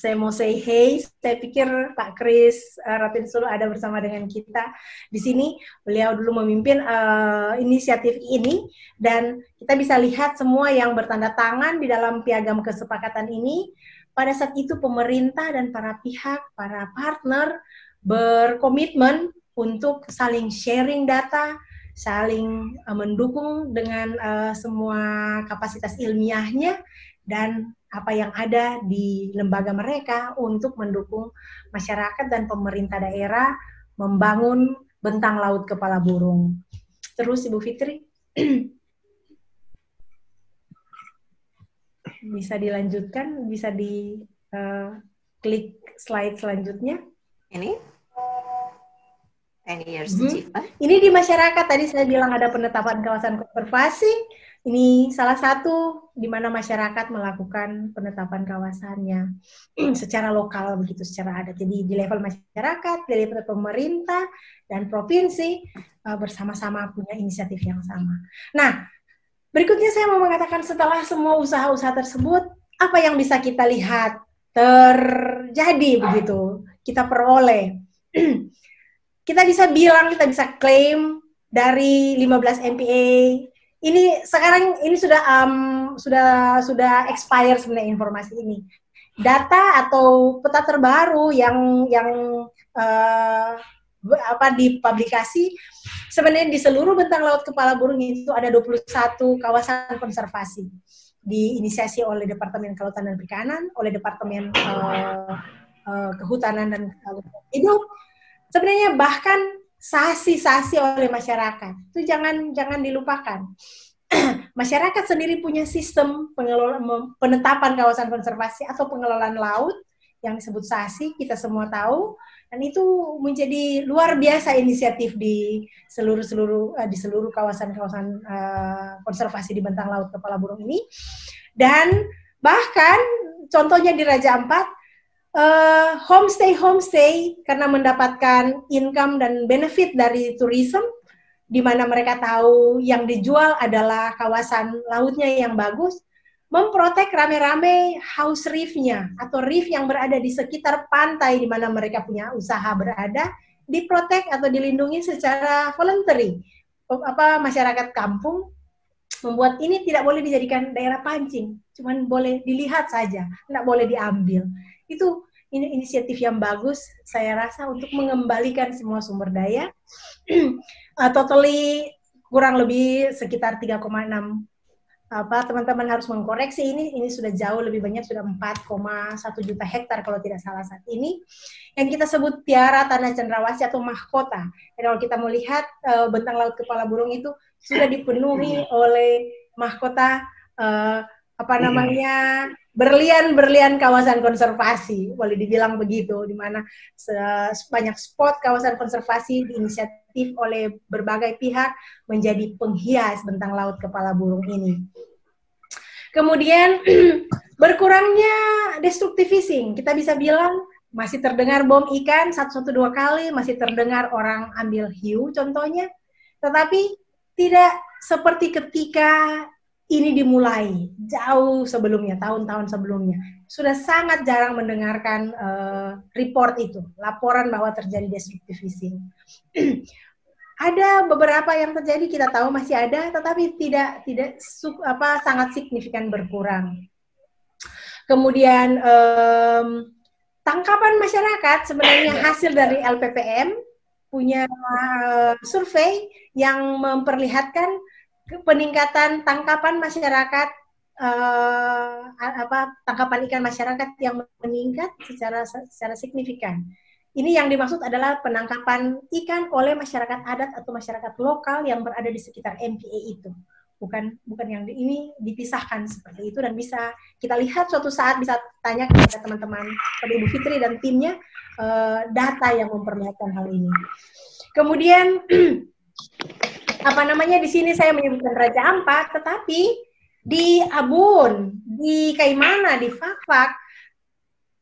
saya mau say hey. Saya pikir Pak Kris uh, Ratin Sulu ada bersama dengan kita di sini. Beliau dulu memimpin uh, inisiatif ini dan kita bisa lihat semua yang bertanda tangan di dalam piagam kesepakatan ini. Pada saat itu pemerintah dan para pihak, para partner berkomitmen untuk saling sharing data, saling uh, mendukung dengan uh, semua kapasitas ilmiahnya dan apa yang ada di lembaga mereka untuk mendukung masyarakat dan pemerintah daerah membangun bentang laut kepala burung. Terus Ibu Fitri bisa dilanjutkan, bisa di uh, klik slide selanjutnya. Ini 10 years hmm. Ini di masyarakat tadi saya bilang ada penetapan kawasan konservasi ini salah satu di mana masyarakat melakukan penetapan kawasannya secara lokal begitu, secara adat. Jadi di level masyarakat, di level pemerintah dan provinsi uh, bersama-sama punya inisiatif yang sama. Nah, berikutnya saya mau mengatakan setelah semua usaha-usaha tersebut, apa yang bisa kita lihat terjadi begitu? Kita peroleh. kita bisa bilang, kita bisa klaim dari 15 MPA. Ini sekarang ini sudah um, sudah sudah expire sebenarnya informasi ini. Data atau peta terbaru yang yang uh, apa dipublikasi sebenarnya di seluruh bentang laut kepala burung itu ada 21 kawasan konservasi diinisiasi oleh Departemen Kelautan dan Perikanan, oleh Departemen uh, uh, Kehutanan dan itu sebenarnya bahkan sasi-sasi oleh masyarakat. Itu jangan jangan dilupakan. masyarakat sendiri punya sistem pengelola, penetapan kawasan konservasi atau pengelolaan laut yang disebut sasi kita semua tahu. Dan itu menjadi luar biasa inisiatif di seluruh seluruh uh, di seluruh kawasan-kawasan uh, konservasi di bentang laut kepala burung ini. Dan bahkan contohnya di Raja Ampat uh, homestay homestay karena mendapatkan income dan benefit dari tourism di mana mereka tahu yang dijual adalah kawasan lautnya yang bagus memprotek rame-rame house reef-nya atau reef yang berada di sekitar pantai di mana mereka punya usaha berada diprotek atau dilindungi secara voluntary. Apa masyarakat kampung membuat ini tidak boleh dijadikan daerah pancing, cuman boleh dilihat saja, tidak boleh diambil. Itu ini inisiatif yang bagus saya rasa untuk mengembalikan semua sumber daya. uh, totally kurang lebih sekitar 3,6 apa teman-teman harus mengkoreksi ini ini sudah jauh lebih banyak sudah 4,1 juta hektar kalau tidak salah saat ini yang kita sebut tiara tanah cendrawasih atau mahkota. Dan kalau kita melihat uh, bentang laut kepala burung itu sudah dipenuhi oleh mahkota uh, apa namanya berlian-berlian kawasan konservasi. Boleh dibilang begitu di mana sebanyak spot kawasan konservasi diinisiatif oleh berbagai pihak menjadi penghias bentang laut kepala burung ini. Kemudian berkurangnya destructive fishing, kita bisa bilang masih terdengar bom ikan satu satu dua kali, masih terdengar orang ambil hiu contohnya, tetapi tidak seperti ketika ini dimulai jauh sebelumnya, tahun-tahun sebelumnya. Sudah sangat jarang mendengarkan uh, report itu, laporan bahwa terjadi destructive fishing. ada beberapa yang terjadi kita tahu masih ada tetapi tidak tidak apa sangat signifikan berkurang kemudian um, tangkapan masyarakat sebenarnya hasil dari LPPM punya uh, survei yang memperlihatkan peningkatan tangkapan masyarakat uh, apa tangkapan ikan masyarakat yang meningkat secara secara signifikan ini yang dimaksud adalah penangkapan ikan oleh masyarakat adat atau masyarakat lokal yang berada di sekitar MPA itu. Bukan bukan yang di, ini dipisahkan seperti itu dan bisa kita lihat suatu saat bisa tanya kepada teman-teman pada Ibu Fitri dan timnya uh, data yang memperlihatkan hal ini. Kemudian apa namanya di sini saya menyebutkan Raja Ampat, tetapi di Abun, di Kaimana, di Fakfak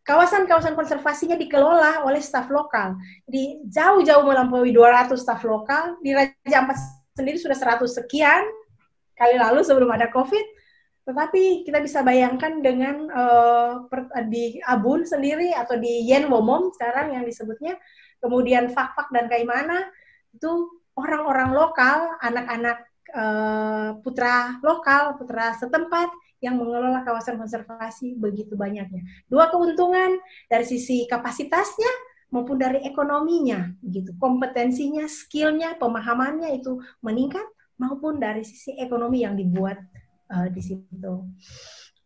kawasan-kawasan konservasinya dikelola oleh staf lokal. Di jauh-jauh melampaui 200 staf lokal, di Raja Ampat sendiri sudah 100 sekian kali lalu sebelum ada COVID. Tetapi kita bisa bayangkan dengan uh, di Abun sendiri atau di Yen Womom sekarang yang disebutnya, kemudian Fakfak dan Kaimana itu orang-orang lokal, anak-anak uh, putra lokal, putra setempat yang mengelola kawasan konservasi begitu banyaknya. Dua keuntungan dari sisi kapasitasnya maupun dari ekonominya, gitu. Kompetensinya, skillnya, pemahamannya itu meningkat maupun dari sisi ekonomi yang dibuat uh, di situ.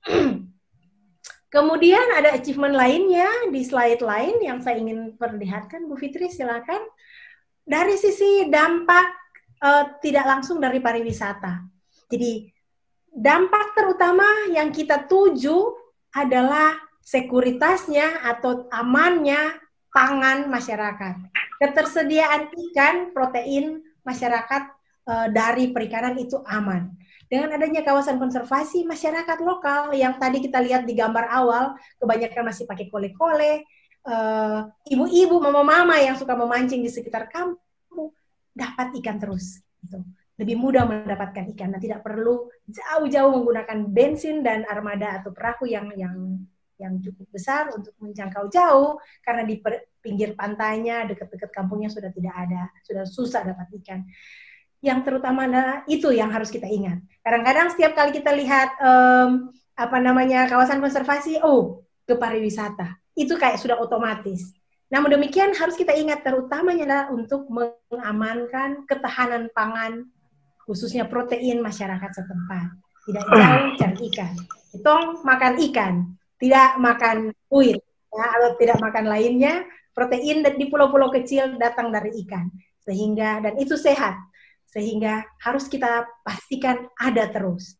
Kemudian ada achievement lainnya di slide lain yang saya ingin perlihatkan, Bu Fitri silakan. Dari sisi dampak uh, tidak langsung dari pariwisata. Jadi dampak terutama yang kita tuju adalah sekuritasnya atau amannya pangan masyarakat. Ketersediaan ikan, protein masyarakat e, dari perikanan itu aman. Dengan adanya kawasan konservasi, masyarakat lokal yang tadi kita lihat di gambar awal, kebanyakan masih pakai kole-kole, eh, ibu-ibu, mama-mama yang suka memancing di sekitar kampung, dapat ikan terus. Gitu lebih mudah mendapatkan ikan dan tidak perlu jauh-jauh menggunakan bensin dan armada atau perahu yang yang yang cukup besar untuk menjangkau jauh karena di pinggir pantainya dekat-dekat kampungnya sudah tidak ada, sudah susah dapat ikan. Yang terutama adalah itu yang harus kita ingat. Kadang-kadang setiap kali kita lihat um, apa namanya kawasan konservasi, oh ke pariwisata itu kayak sudah otomatis. Namun demikian harus kita ingat terutamanya adalah untuk mengamankan ketahanan pangan khususnya protein masyarakat setempat. Tidak jauh cari ikan. Itu makan ikan, tidak makan kuit ya, atau tidak makan lainnya. Protein di pulau-pulau kecil datang dari ikan, sehingga dan itu sehat, sehingga harus kita pastikan ada terus.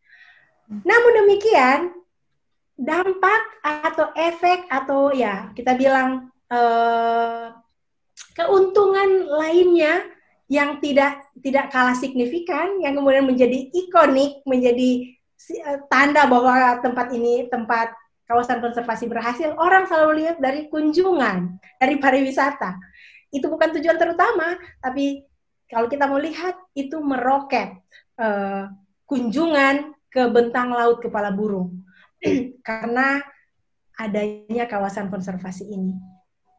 Namun demikian, dampak atau efek atau ya kita bilang eh, keuntungan lainnya yang tidak tidak kalah signifikan, yang kemudian menjadi ikonik, menjadi eh, tanda bahwa tempat ini tempat kawasan konservasi berhasil, orang selalu lihat dari kunjungan, dari pariwisata. Itu bukan tujuan terutama, tapi kalau kita mau lihat itu meroket uh, kunjungan ke bentang laut kepala burung karena adanya kawasan konservasi ini.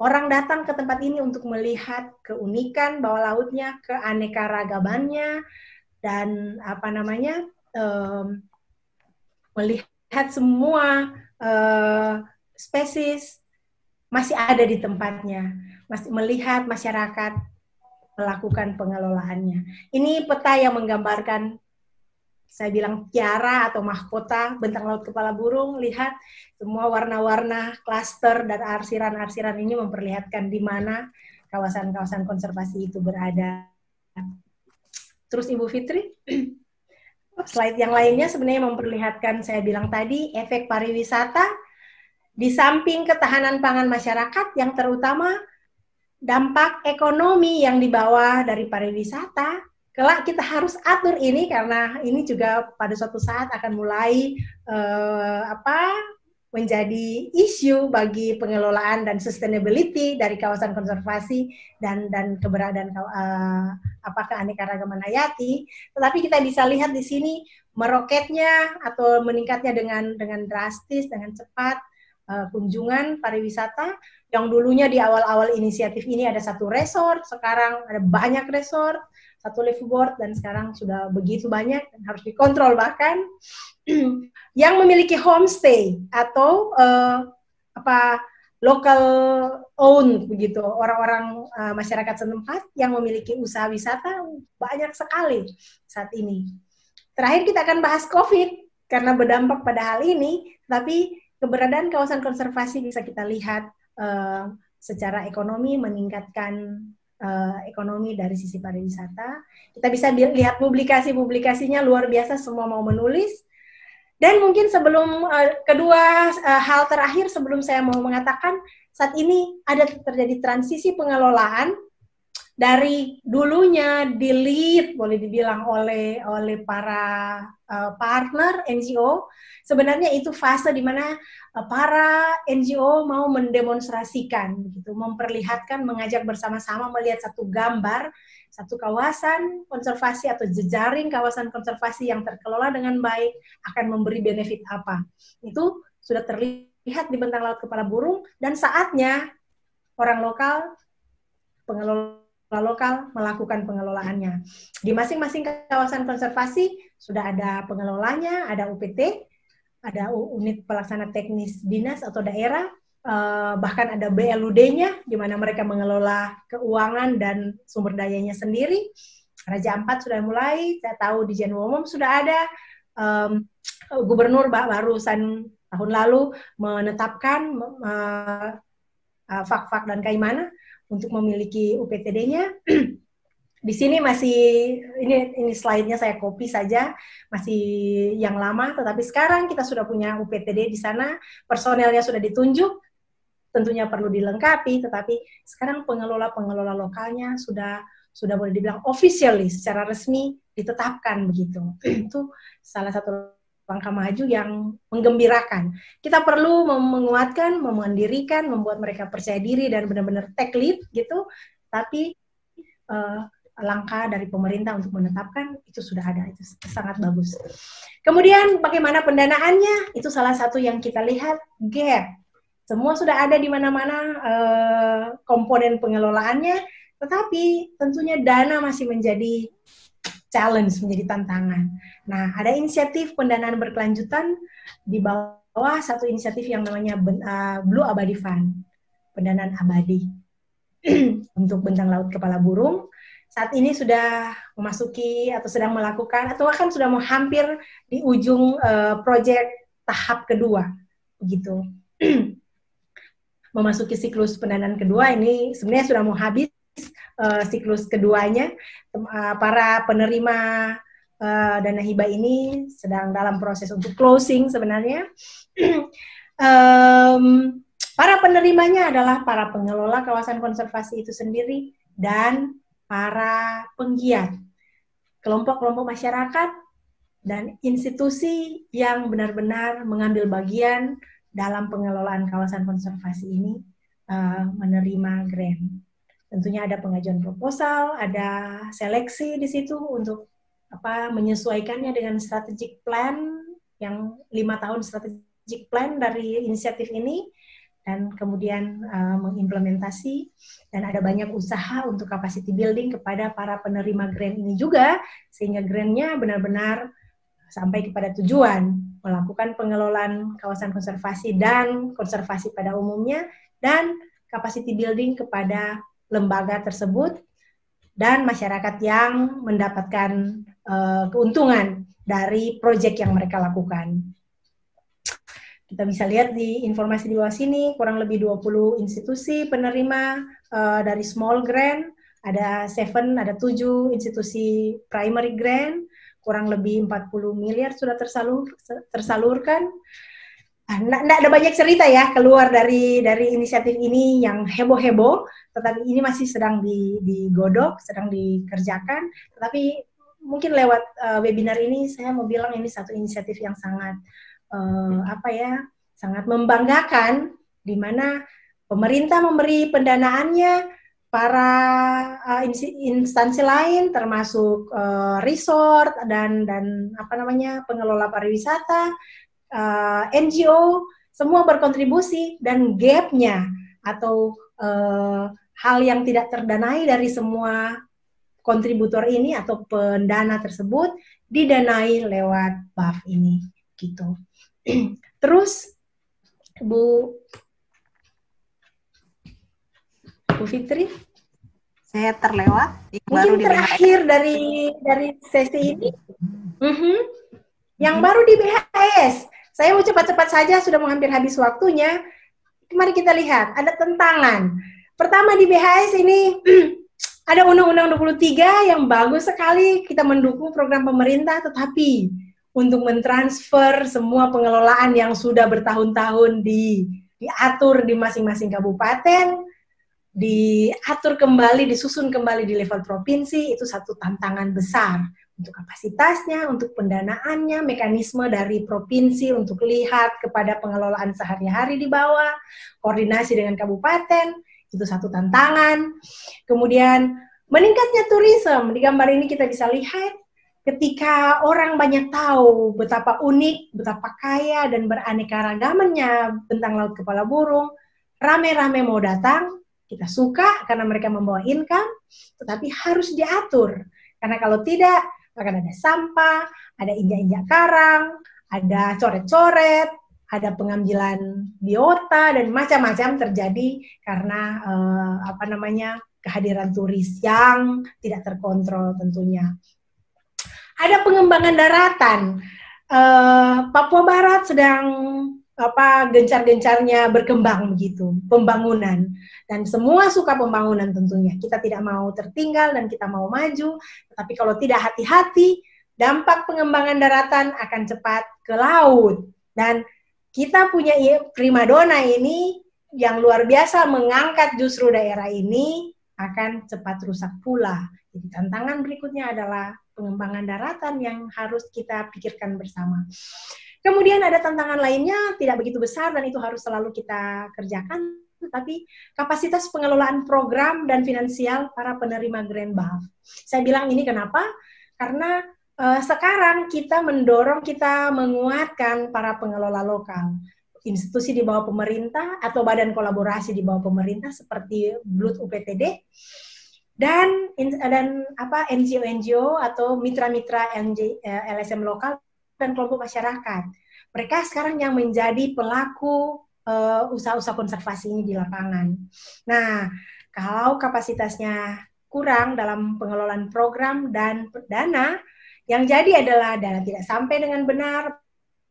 Orang datang ke tempat ini untuk melihat keunikan bawah lautnya, keanekaragamannya, dan apa namanya um, melihat semua uh, spesies masih ada di tempatnya, masih melihat masyarakat melakukan pengelolaannya. Ini peta yang menggambarkan saya bilang tiara atau mahkota bentang laut kepala burung. Lihat semua warna-warna klaster dan arsiran-arsiran ini memperlihatkan di mana kawasan-kawasan konservasi itu berada. Terus Ibu Fitri, slide yang lainnya sebenarnya memperlihatkan saya bilang tadi efek pariwisata di samping ketahanan pangan masyarakat yang terutama dampak ekonomi yang dibawa dari pariwisata kelak kita harus atur ini karena ini juga pada suatu saat akan mulai uh, apa menjadi isu bagi pengelolaan dan sustainability dari kawasan konservasi dan dan keberadaan uh, apakah keanekaragaman hayati. Tetapi kita bisa lihat di sini meroketnya atau meningkatnya dengan dengan drastis dengan cepat uh, kunjungan pariwisata yang dulunya di awal-awal inisiatif ini ada satu resort, sekarang ada banyak resort satu live board dan sekarang sudah begitu banyak dan harus dikontrol bahkan yang memiliki homestay atau uh, apa local own begitu orang-orang uh, masyarakat setempat yang memiliki usaha wisata banyak sekali saat ini. Terakhir kita akan bahas COVID karena berdampak pada hal ini, tapi keberadaan kawasan konservasi bisa kita lihat uh, secara ekonomi meningkatkan uh, ekonomi dari sisi pariwisata. Kita bisa lihat publikasi-publikasinya luar biasa, semua mau menulis. Dan mungkin sebelum uh, kedua hal terakhir sebelum saya mau mengatakan saat ini ada terjadi transisi pengelolaan dari dulunya di lead boleh dibilang oleh oleh para uh, partner NGO sebenarnya itu fase di mana uh, para NGO mau mendemonstrasikan begitu memperlihatkan mengajak bersama-sama melihat satu gambar satu kawasan konservasi atau jejaring kawasan konservasi yang terkelola dengan baik akan memberi benefit apa. Itu sudah terlihat di bentang laut kepala burung dan saatnya orang lokal pengelola lokal melakukan pengelolaannya. Di masing-masing kawasan konservasi sudah ada pengelolanya, ada UPT, ada unit pelaksana teknis dinas atau daerah, eh, bahkan ada BLUD-nya, di mana mereka mengelola keuangan dan sumber dayanya sendiri. Raja Ampat sudah mulai, saya tahu di Jenwomom sudah ada, um, gubernur barusan tahun lalu menetapkan uh, fak-fak dan kaimana untuk memiliki UPTD-nya. Di sini masih ini ini slide-nya saya copy saja, masih yang lama tetapi sekarang kita sudah punya UPTD di sana, personelnya sudah ditunjuk, tentunya perlu dilengkapi tetapi sekarang pengelola-pengelola lokalnya sudah sudah boleh dibilang officially secara resmi ditetapkan begitu. Itu salah satu langkah maju yang menggembirakan. Kita perlu menguatkan, memandirikan, membuat mereka percaya diri dan benar-benar take lead gitu. Tapi uh, langkah dari pemerintah untuk menetapkan itu sudah ada, itu sangat bagus. Kemudian bagaimana pendanaannya? Itu salah satu yang kita lihat gap Semua sudah ada di mana-mana uh, komponen pengelolaannya, tetapi tentunya dana masih menjadi challenge, menjadi tantangan. Nah, ada inisiatif pendanaan berkelanjutan di bawah satu inisiatif yang namanya uh, Blue Abadi Fund, pendanaan abadi untuk bentang laut kepala burung. Saat ini sudah memasuki atau sedang melakukan atau akan sudah mau hampir di ujung uh, proyek tahap kedua, begitu. memasuki siklus pendanaan kedua ini sebenarnya sudah mau habis uh, siklus keduanya. Uh, para penerima uh, dana hibah ini sedang dalam proses untuk closing sebenarnya. Um, para penerimanya adalah para pengelola kawasan konservasi itu sendiri dan para penggiat. Kelompok-kelompok masyarakat dan institusi yang benar-benar mengambil bagian dalam pengelolaan kawasan konservasi ini uh, menerima grant. Tentunya ada pengajuan proposal, ada seleksi di situ untuk apa menyesuaikannya dengan strategic plan yang lima tahun strategic plan dari inisiatif ini dan kemudian uh, mengimplementasi. Dan ada banyak usaha untuk capacity building kepada para penerima grant ini juga sehingga grantnya benar-benar sampai kepada tujuan melakukan pengelolaan kawasan konservasi dan konservasi pada umumnya dan capacity building kepada lembaga tersebut dan masyarakat yang mendapatkan uh, keuntungan dari proyek yang mereka lakukan. Kita bisa lihat di informasi di bawah sini, kurang lebih 20 institusi penerima uh, dari small grant, ada seven, ada tujuh institusi primary grant, kurang lebih 40 miliar sudah tersalur tersalurkan. Nah, ada banyak cerita ya keluar dari dari inisiatif ini yang heboh-heboh, tetapi ini masih sedang digodok, sedang dikerjakan. Tetapi mungkin lewat uh, webinar ini saya mau bilang ini satu inisiatif yang sangat uh, apa ya, sangat membanggakan, di mana pemerintah memberi pendanaannya para uh, instansi lain termasuk uh, resort dan dan apa namanya pengelola pariwisata uh, NGO semua berkontribusi dan gapnya atau uh, hal yang tidak terdanai dari semua kontributor ini atau pendana tersebut didanai lewat BAF ini gitu terus Bu Bu Fitri? Saya terlewat. Mungkin baru terakhir di dari dari sesi ini. Mm -hmm. Yang baru di BHS. Saya mau cepat-cepat saja, sudah hampir habis waktunya. Mari kita lihat, ada tentangan. Pertama di BHS ini ada Undang-Undang 23 yang bagus sekali kita mendukung program pemerintah, tetapi untuk mentransfer semua pengelolaan yang sudah bertahun-tahun di diatur di masing-masing kabupaten diatur kembali, disusun kembali di level provinsi, itu satu tantangan besar untuk kapasitasnya, untuk pendanaannya, mekanisme dari provinsi untuk lihat kepada pengelolaan sehari-hari di bawah, koordinasi dengan kabupaten, itu satu tantangan. Kemudian meningkatnya turisme, di gambar ini kita bisa lihat ketika orang banyak tahu betapa unik, betapa kaya dan beraneka ragamannya bentang laut kepala burung, rame-rame mau datang, kita suka karena mereka membawa income, tetapi harus diatur. Karena kalau tidak, akan ada sampah, ada injak-injak karang, ada coret-coret, ada pengambilan biota dan macam-macam terjadi karena eh, apa namanya kehadiran turis yang tidak terkontrol tentunya. Ada pengembangan daratan. Eh, Papua Barat sedang apa gencar-gencarnya berkembang begitu, pembangunan. Dan semua suka pembangunan tentunya. Kita tidak mau tertinggal dan kita mau maju, tetapi kalau tidak hati-hati, dampak pengembangan daratan akan cepat ke laut. Dan kita punya primadona ini yang luar biasa mengangkat justru daerah ini akan cepat rusak pula. Jadi tantangan berikutnya adalah pengembangan daratan yang harus kita pikirkan bersama. Kemudian ada tantangan lainnya tidak begitu besar dan itu harus selalu kita kerjakan, tapi kapasitas pengelolaan program dan finansial para penerima grant BAF. Saya bilang ini kenapa? Karena uh, sekarang kita mendorong kita menguatkan para pengelola lokal. institusi di bawah pemerintah atau badan kolaborasi di bawah pemerintah seperti Blut UPTD dan dan apa NGO-NGO atau mitra-mitra LSM lokal dan kelompok masyarakat. Mereka sekarang yang menjadi pelaku usaha-usaha konservasi ini di lapangan. Nah, kalau kapasitasnya kurang dalam pengelolaan program dan dana, yang jadi adalah dana tidak sampai dengan benar,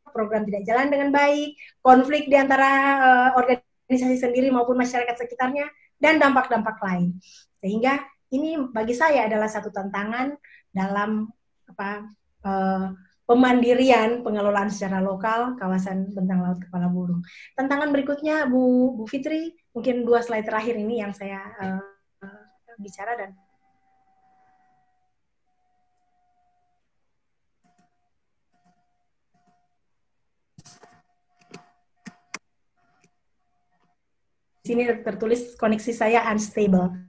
program tidak jalan dengan baik, konflik di antara uh, organisasi sendiri maupun masyarakat sekitarnya, dan dampak-dampak lain. Sehingga ini bagi saya adalah satu tantangan dalam apa uh, pemandirian pengelolaan secara lokal kawasan bentang laut kepala burung. Tantangan berikutnya Bu Bu Fitri, mungkin dua slide terakhir ini yang saya uh, bicara dan sini tertulis koneksi saya unstable.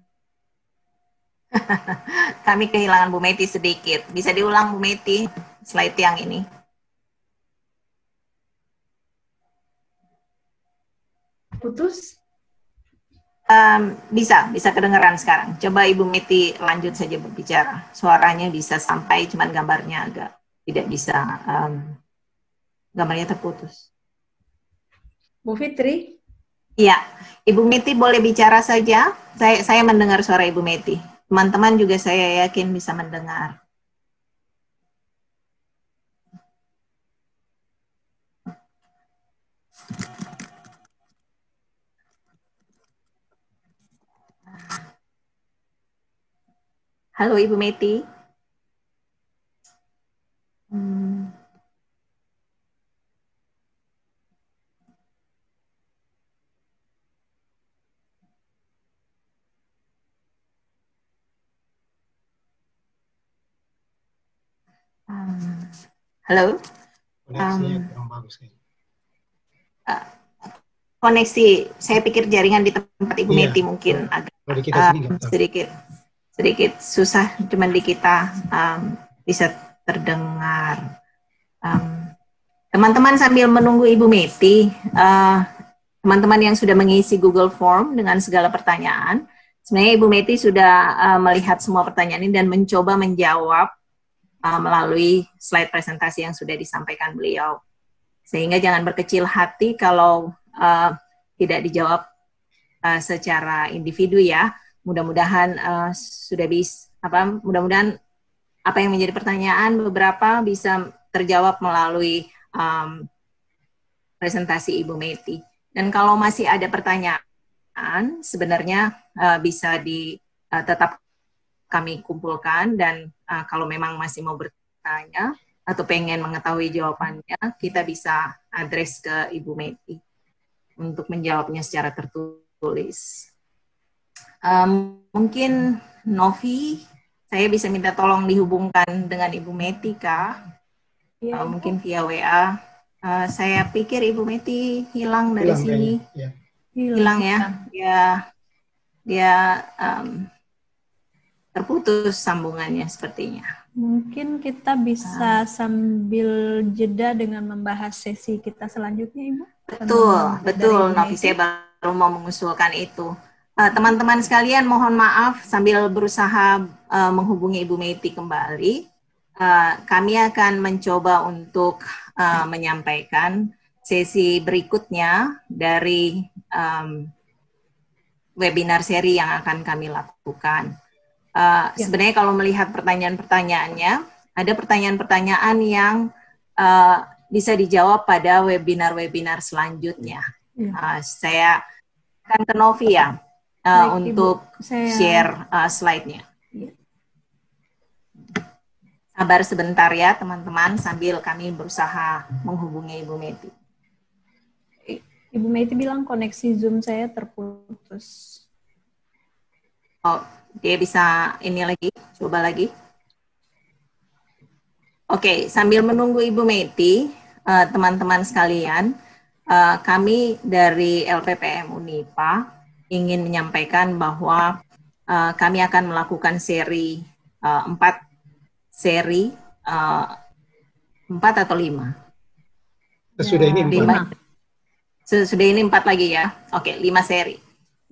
Kami kehilangan Bu Meti sedikit. Bisa diulang Bu Meti slide yang ini. Putus? Um, bisa, bisa kedengeran sekarang. Coba Ibu Meti lanjut saja berbicara. Suaranya bisa sampai, cuman gambarnya agak tidak bisa. Um, gambarnya terputus. Bu Fitri? Iya, Ibu Meti boleh bicara saja. Saya, saya mendengar suara Ibu Meti. Teman-teman juga saya yakin bisa mendengar. Halo Ibu Meti. Hmm. Halo. Koneksinya um, kurang bagus Uh, koneksi, saya pikir jaringan di tempat Ibu iya. Meti mungkin agak uh, sedikit sedikit susah, cuman di kita um, bisa terdengar. Teman-teman um, sambil menunggu Ibu Meti, uh, teman-teman yang sudah mengisi Google Form dengan segala pertanyaan, sebenarnya Ibu Meti sudah uh, melihat semua pertanyaan ini dan mencoba menjawab uh, melalui slide presentasi yang sudah disampaikan beliau. Sehingga jangan berkecil hati kalau uh, tidak dijawab uh, secara individu ya. Mudah-mudahan uh, sudah bisa apa mudah-mudahan apa yang menjadi pertanyaan beberapa bisa terjawab melalui um, presentasi Ibu Meti. Dan kalau masih ada pertanyaan, sebenarnya uh, bisa di uh, tetap kami kumpulkan dan uh, kalau memang masih mau bertanya atau pengen mengetahui jawabannya, kita bisa address ke Ibu Meti untuk menjawabnya secara tertulis. Um, mungkin Novi, saya bisa minta tolong dihubungkan dengan Ibu Meti, Kak. Ya, uh, mungkin via WA. Uh, saya pikir Ibu Meti hilang dari hilang, sini. Ya. Hilang ya. Ya, dia um, terputus sambungannya sepertinya. Mungkin kita bisa uh. sambil jeda dengan membahas sesi kita selanjutnya, Ibu. Betul, betul. Novi saya baru mau mengusulkan itu. Eh, teman-teman uh, sekalian, mohon maaf sambil berusaha uh, menghubungi Ibu Meti kembali. Uh, kami akan mencoba untuk uh, menyampaikan sesi berikutnya dari um, webinar seri yang akan kami lakukan. Uh, ya. Sebenarnya kalau melihat pertanyaan-pertanyaannya, ada pertanyaan-pertanyaan yang uh, bisa dijawab pada webinar-webinar selanjutnya. Ya. Uh, saya akan ke Novi uh, untuk saya... share uh, slide-nya. Ya. Sabar sebentar ya teman-teman sambil kami berusaha menghubungi Ibu Meti. Ibu Meti bilang koneksi Zoom saya terputus. Oh, dia bisa ini lagi, coba lagi. Oke, sambil menunggu Ibu Meti, eh, teman-teman uh, sekalian, uh, kami dari LPPM Unipa ingin menyampaikan bahwa uh, kami akan melakukan seri uh, empat seri uh, empat atau lima. Sudah ini lima. sudah ini empat lagi ya. Oke, lima seri.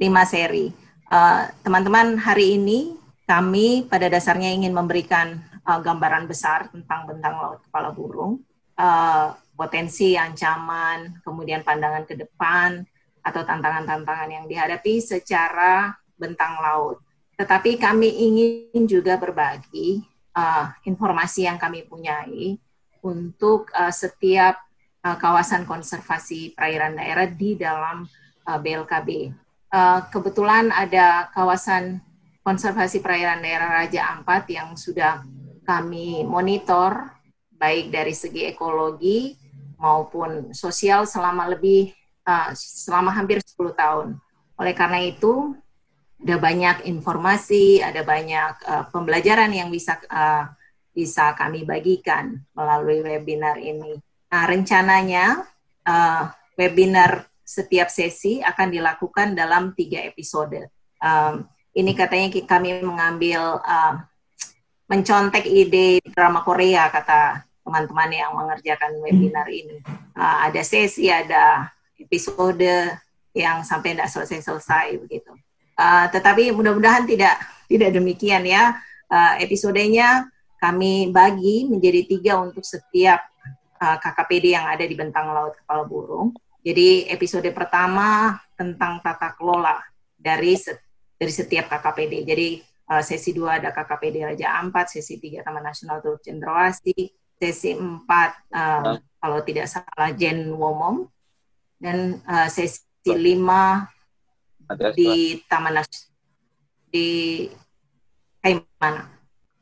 Lima seri. Eh, teman-teman, uh, hari ini kami pada dasarnya ingin memberikan uh, gambaran besar tentang bentang laut kepala burung, uh, potensi, ancaman, kemudian pandangan ke depan, atau tantangan-tantangan yang dihadapi secara bentang laut. Tetapi kami ingin juga berbagi uh, informasi yang kami punyai untuk uh, setiap uh, kawasan konservasi perairan daerah di dalam uh, BLKB. Uh, kebetulan ada kawasan konservasi perairan daerah Raja Ampat yang sudah kami monitor baik dari segi ekologi maupun sosial selama lebih selama hampir 10 tahun. Oleh karena itu ada banyak informasi, ada banyak uh, pembelajaran yang bisa uh, bisa kami bagikan melalui webinar ini. Nah, rencananya uh, webinar setiap sesi akan dilakukan dalam tiga episode. Um, ini katanya kami mengambil uh, mencontek ide drama Korea kata teman-teman yang mengerjakan webinar ini. Uh, ada sesi, ada episode yang sampai tidak selesai-selesai begitu. Uh, tetapi mudah-mudahan tidak tidak demikian ya. Uh, episodenya kami bagi menjadi tiga untuk setiap uh, KKPD yang ada di bentang laut kepala burung. Jadi episode pertama tentang tata kelola dari set, dari setiap KKPD. Jadi uh, sesi dua ada KKPD Raja Ampat, sesi tiga Taman Nasional Teluk Cendrawasih, sesi empat uh, kalau tidak salah Jen Womom, dan uh, sesi lima di Taman Nasional di Kaimana.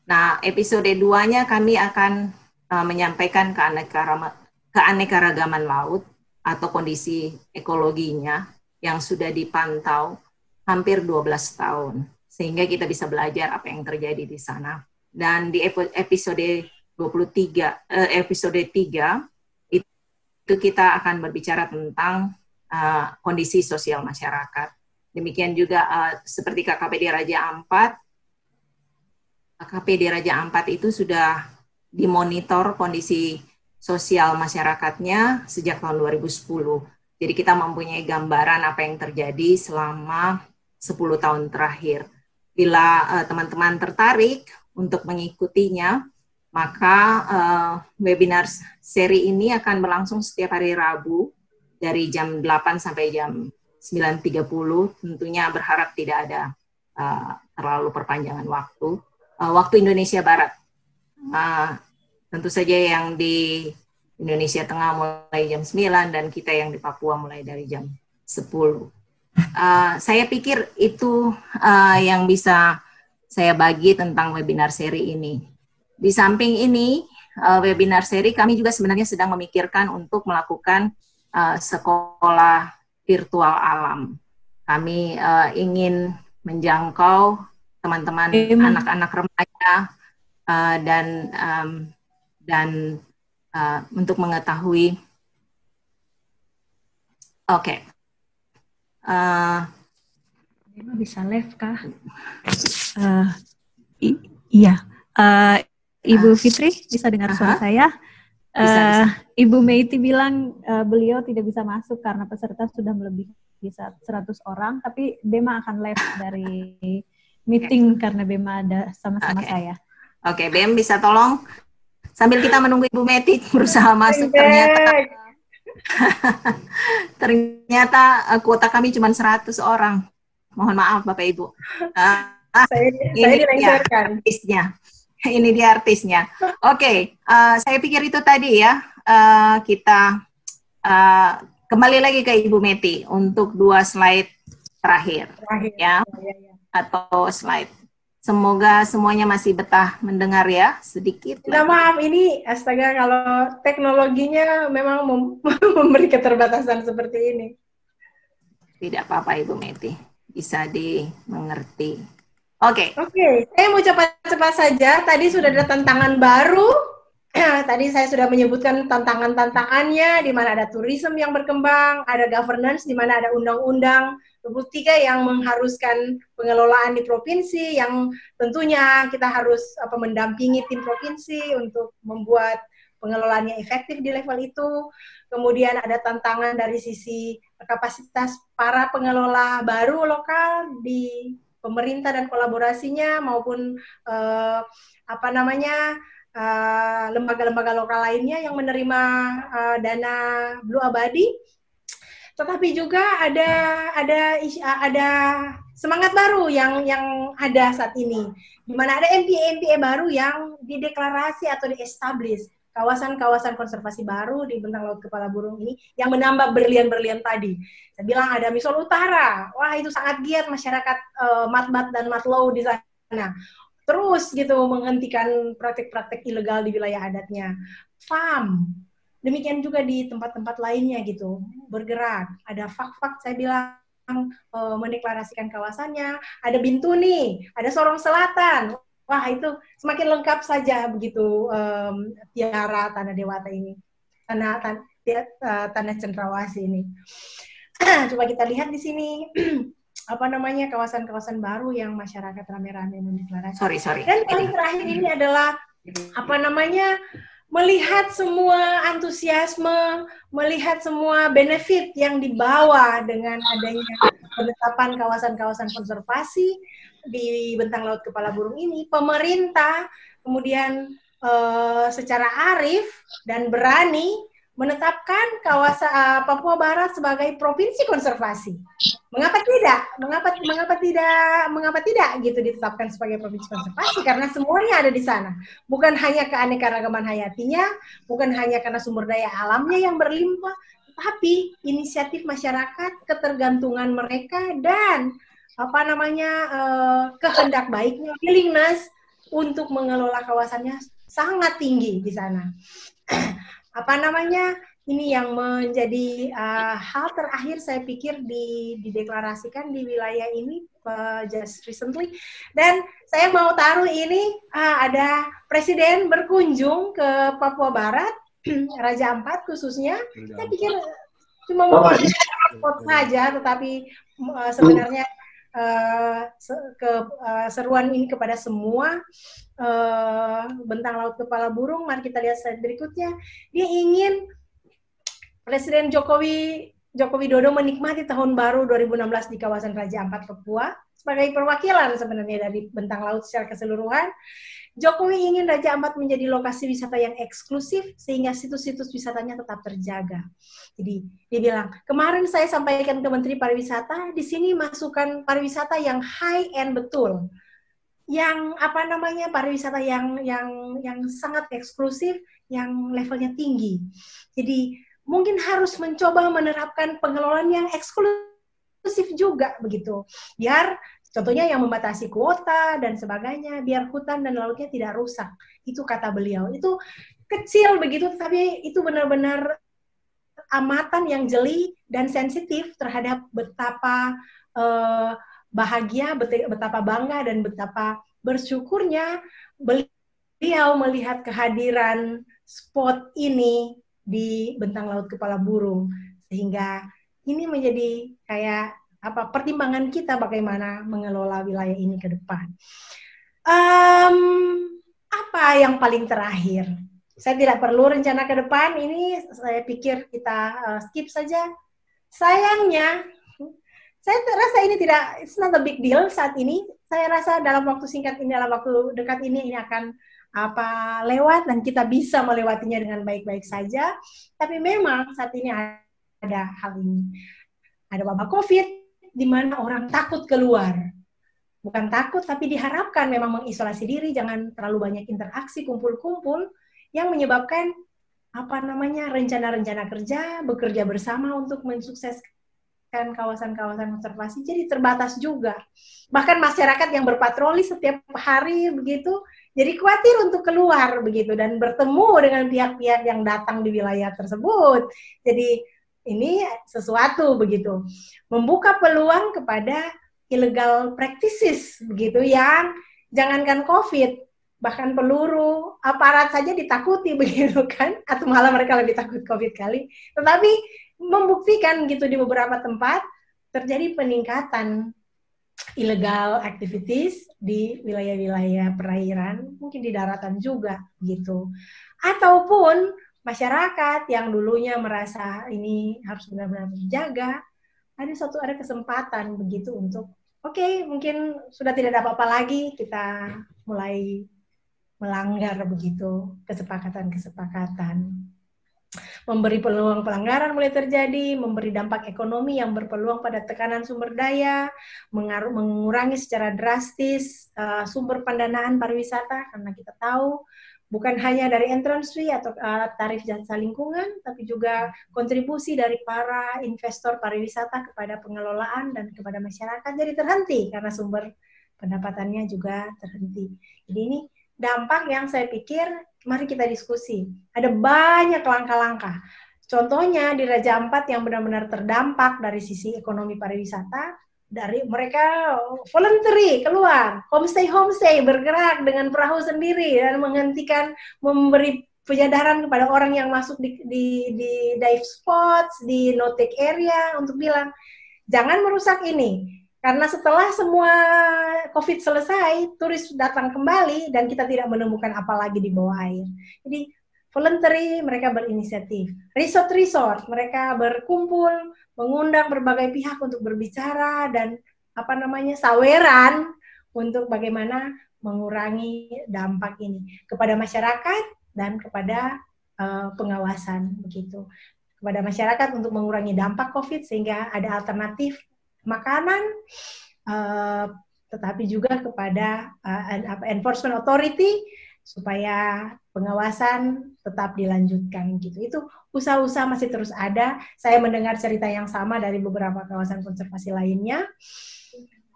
Nah, episode 2-nya kami akan uh, menyampaikan keanekaragaman laut atau kondisi ekologinya yang sudah dipantau hampir 12 tahun sehingga kita bisa belajar apa yang terjadi di sana. Dan di episode 23 eh, episode 3 itu kita akan berbicara tentang uh, kondisi sosial masyarakat. Demikian juga uh, seperti KKPD Raja Ampat. KKPD Raja Ampat itu sudah dimonitor kondisi sosial masyarakatnya sejak tahun 2010. Jadi kita mempunyai gambaran apa yang terjadi selama 10 tahun terakhir. Bila eh, teman-teman uh, tertarik untuk mengikutinya, maka uh, webinar seri ini akan berlangsung setiap hari Rabu dari jam 8 sampai jam 9.30. Tentunya berharap tidak ada uh, terlalu perpanjangan waktu. Uh, waktu Indonesia Barat. Uh, tentu saja yang di Indonesia Tengah mulai jam 9 dan kita yang di Papua mulai dari jam 10. Uh, saya pikir itu uh, yang bisa saya bagi tentang webinar seri ini. Di samping ini, uh, webinar seri kami juga sebenarnya sedang memikirkan untuk melakukan uh, sekolah virtual alam. Kami uh, ingin menjangkau teman-teman anak-anak remaja uh, dan um, dan uh, untuk mengetahui oke okay. uh, bisa live kah uh, iya uh, Ibu Fitri bisa dengar suara saya uh, bisa, bisa. Ibu Meiti bilang uh, beliau tidak bisa masuk karena peserta sudah melebihi bisa 100 orang tapi Bema akan live dari meeting okay. karena Bema ada sama-sama okay. saya. Oke, okay, Bem bisa tolong Sambil kita menunggu Ibu Meti berusaha masuk ternyata ternyata uh, kuota kami cuma 100 orang. Mohon maaf Bapak Ibu. Uh, saya, ini saya dia artisnya. Ini dia artisnya. Oke, okay, uh, saya pikir itu tadi ya. Uh, kita uh, kembali lagi ke Ibu Meti untuk dua slide terakhir, terakhir. ya, ya, ya. atau slide Semoga semuanya masih betah mendengar ya sedikit. Nah, maaf ini astaga kalau teknologinya memang mem memberi keterbatasan seperti ini. Tidak apa-apa Ibu Meti, bisa dimengerti. Oke. Okay. Oke, okay. saya mau cepat-cepat saja. Tadi sudah ada tantangan baru. Tadi saya sudah menyebutkan tantangan-tantangannya, di mana ada tourism yang berkembang, ada governance, di mana ada undang-undang 23 yang mengharuskan pengelolaan di provinsi yang tentunya kita harus apa mendampingi tim provinsi untuk membuat pengelolaannya efektif di level itu. Kemudian ada tantangan dari sisi kapasitas para pengelola baru lokal di pemerintah dan kolaborasinya maupun uh, apa namanya lembaga-lembaga uh, lokal lainnya yang menerima uh, dana Blue Abadi. Tetapi juga ada ada ada semangat baru yang yang ada saat ini. Di mana ada MPA MPA baru yang dideklarasi atau diestablish kawasan-kawasan konservasi baru di bentang laut kepala burung ini yang menambah berlian-berlian tadi. Saya bilang ada Misol Utara, wah itu sangat giat masyarakat uh, Matbat dan Matlow di sana. Terus gitu menghentikan praktik-praktik ilegal di wilayah adatnya. FAM, Demikian juga di tempat-tempat lainnya gitu, bergerak. Ada fak-fak saya bilang e, mendeklarasikan kawasannya, ada Bintuni, ada Sorong Selatan. Wah, itu semakin lengkap saja begitu um, tiara tanah dewata ini. Tanah tan, uh, tanah cendrawasih ini. Coba kita lihat di sini apa namanya kawasan-kawasan baru yang masyarakat rame-rame mendeklarasikan. Sorry, sorry. Dan paling terakhir ini adalah apa namanya melihat semua antusiasme, melihat semua benefit yang dibawa dengan adanya penetapan kawasan-kawasan konservasi di bentang laut kepala burung ini, pemerintah kemudian eh, secara arif dan berani menetapkan kawasan uh, Papua Barat sebagai provinsi konservasi. Mengapa tidak? Mengapa mengapa tidak? Mengapa tidak gitu ditetapkan sebagai provinsi konservasi? Karena semuanya ada di sana. Bukan hanya keanekaragaman hayatinya, bukan hanya karena sumber daya alamnya yang berlimpah, tapi inisiatif masyarakat, ketergantungan mereka dan apa namanya uh, kehendak baiknya, willingness untuk mengelola kawasannya sangat tinggi di sana. Apa namanya ini yang menjadi uh, hal terakhir saya pikir di, dideklarasikan di wilayah ini uh, just recently. Dan saya mau taruh ini uh, ada presiden berkunjung ke Papua Barat Raja Ampat khususnya. Saya pikir cuma mau oh, saja tetapi uh, sebenarnya uh, ke uh, seruan ini kepada semua uh, bentang laut kepala burung. Mari kita lihat slide berikutnya. Dia ingin Presiden Jokowi Joko Widodo menikmati tahun baru 2016 di kawasan Raja Ampat Papua sebagai perwakilan sebenarnya dari bentang laut secara keseluruhan. Jokowi ingin Raja Ampat menjadi lokasi wisata yang eksklusif sehingga situs-situs wisatanya tetap terjaga. Jadi dia bilang, kemarin saya sampaikan ke Menteri Pariwisata, di sini masukkan pariwisata yang high end betul yang apa namanya pariwisata yang yang yang sangat eksklusif, yang levelnya tinggi. Jadi mungkin harus mencoba menerapkan pengelolaan yang eksklusif juga begitu. Biar contohnya yang membatasi kuota dan sebagainya, biar hutan dan lautnya tidak rusak. Itu kata beliau. Itu kecil begitu, tapi itu benar-benar amatan yang jeli dan sensitif terhadap betapa uh, bahagia, betapa bangga dan betapa bersyukurnya beliau melihat kehadiran spot ini di bentang laut kepala burung sehingga ini menjadi kayak apa pertimbangan kita bagaimana mengelola wilayah ini ke depan. Um, apa yang paling terakhir? Saya tidak perlu rencana ke depan. Ini saya pikir kita uh, skip saja. Sayangnya saya rasa ini tidak it's not a big deal saat ini. Saya rasa dalam waktu singkat ini, dalam waktu dekat ini ini akan apa lewat dan kita bisa melewatinya dengan baik-baik saja. Tapi memang saat ini ada hal ini. Ada wabah COVID di mana orang takut keluar. Bukan takut tapi diharapkan memang mengisolasi diri, jangan terlalu banyak interaksi kumpul-kumpul yang menyebabkan apa namanya rencana-rencana kerja bekerja bersama untuk mensukseskan kan kawasan-kawasan konservasi jadi terbatas juga. Bahkan masyarakat yang berpatroli setiap hari begitu jadi khawatir untuk keluar begitu dan bertemu dengan pihak-pihak yang datang di wilayah tersebut. Jadi ini sesuatu begitu membuka peluang kepada illegal practices begitu yang jangankan COVID bahkan peluru aparat saja ditakuti begitu kan atau malah mereka lebih takut COVID kali. Tetapi membuktikan gitu di beberapa tempat terjadi peningkatan illegal activities di wilayah-wilayah perairan, mungkin di daratan juga gitu. Ataupun masyarakat yang dulunya merasa ini harus benar-benar dijaga, ada suatu ada kesempatan begitu untuk oke okay, mungkin sudah tidak ada apa-apa lagi kita mulai melanggar begitu kesepakatan-kesepakatan. Memberi peluang pelanggaran mulai terjadi, memberi dampak ekonomi yang berpeluang pada tekanan sumber daya, mengurangi secara drastis uh, sumber pendanaan pariwisata karena kita tahu bukan hanya dari entrance fee atau uh, tarif jasa lingkungan, tapi juga kontribusi dari para investor pariwisata kepada pengelolaan dan kepada masyarakat jadi terhenti karena sumber pendapatannya juga terhenti. Jadi ini dampak yang saya pikir mari kita diskusi. Ada banyak langkah-langkah. Contohnya di Raja Ampat yang benar-benar terdampak dari sisi ekonomi pariwisata, dari mereka voluntary keluar homestay homestay bergerak dengan perahu sendiri dan menghentikan memberi penyadaran kepada orang yang masuk di, di, di dive spots di no take area untuk bilang jangan merusak ini karena setelah semua COVID selesai, turis datang kembali dan kita tidak menemukan apa lagi di bawah air. Jadi voluntary mereka berinisiatif. Resort-resort mereka berkumpul, mengundang berbagai pihak untuk berbicara dan apa namanya saweran untuk bagaimana mengurangi dampak ini kepada masyarakat dan kepada uh, pengawasan begitu. Kepada masyarakat untuk mengurangi dampak COVID sehingga ada alternatif makanan uh, tetapi juga kepada uh, enforcement authority supaya pengawasan tetap dilanjutkan gitu. Itu usaha-usaha masih terus ada. Saya mendengar cerita yang sama dari beberapa kawasan konservasi lainnya.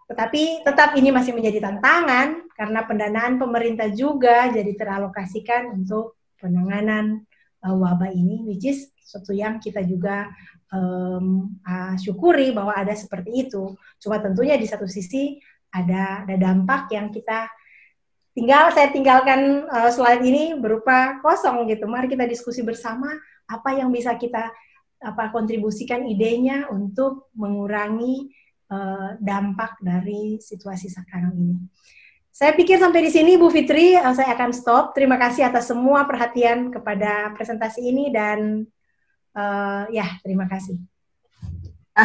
Tetapi tetap ini masih menjadi tantangan karena pendanaan pemerintah juga jadi teralokasikan untuk penanganan uh, wabah ini, which is sesuatu yang kita juga um, uh, syukuri bahwa ada seperti itu. Cuma tentunya di satu sisi ada ada dampak yang kita tinggal saya tinggalkan uh, slide ini berupa kosong gitu. Mari kita diskusi bersama apa yang bisa kita apa kontribusikan idenya untuk mengurangi uh, dampak dari situasi sekarang ini. Saya pikir sampai di sini Bu Fitri, uh, saya akan stop. Terima kasih atas semua perhatian kepada presentasi ini dan uh, ya terima kasih.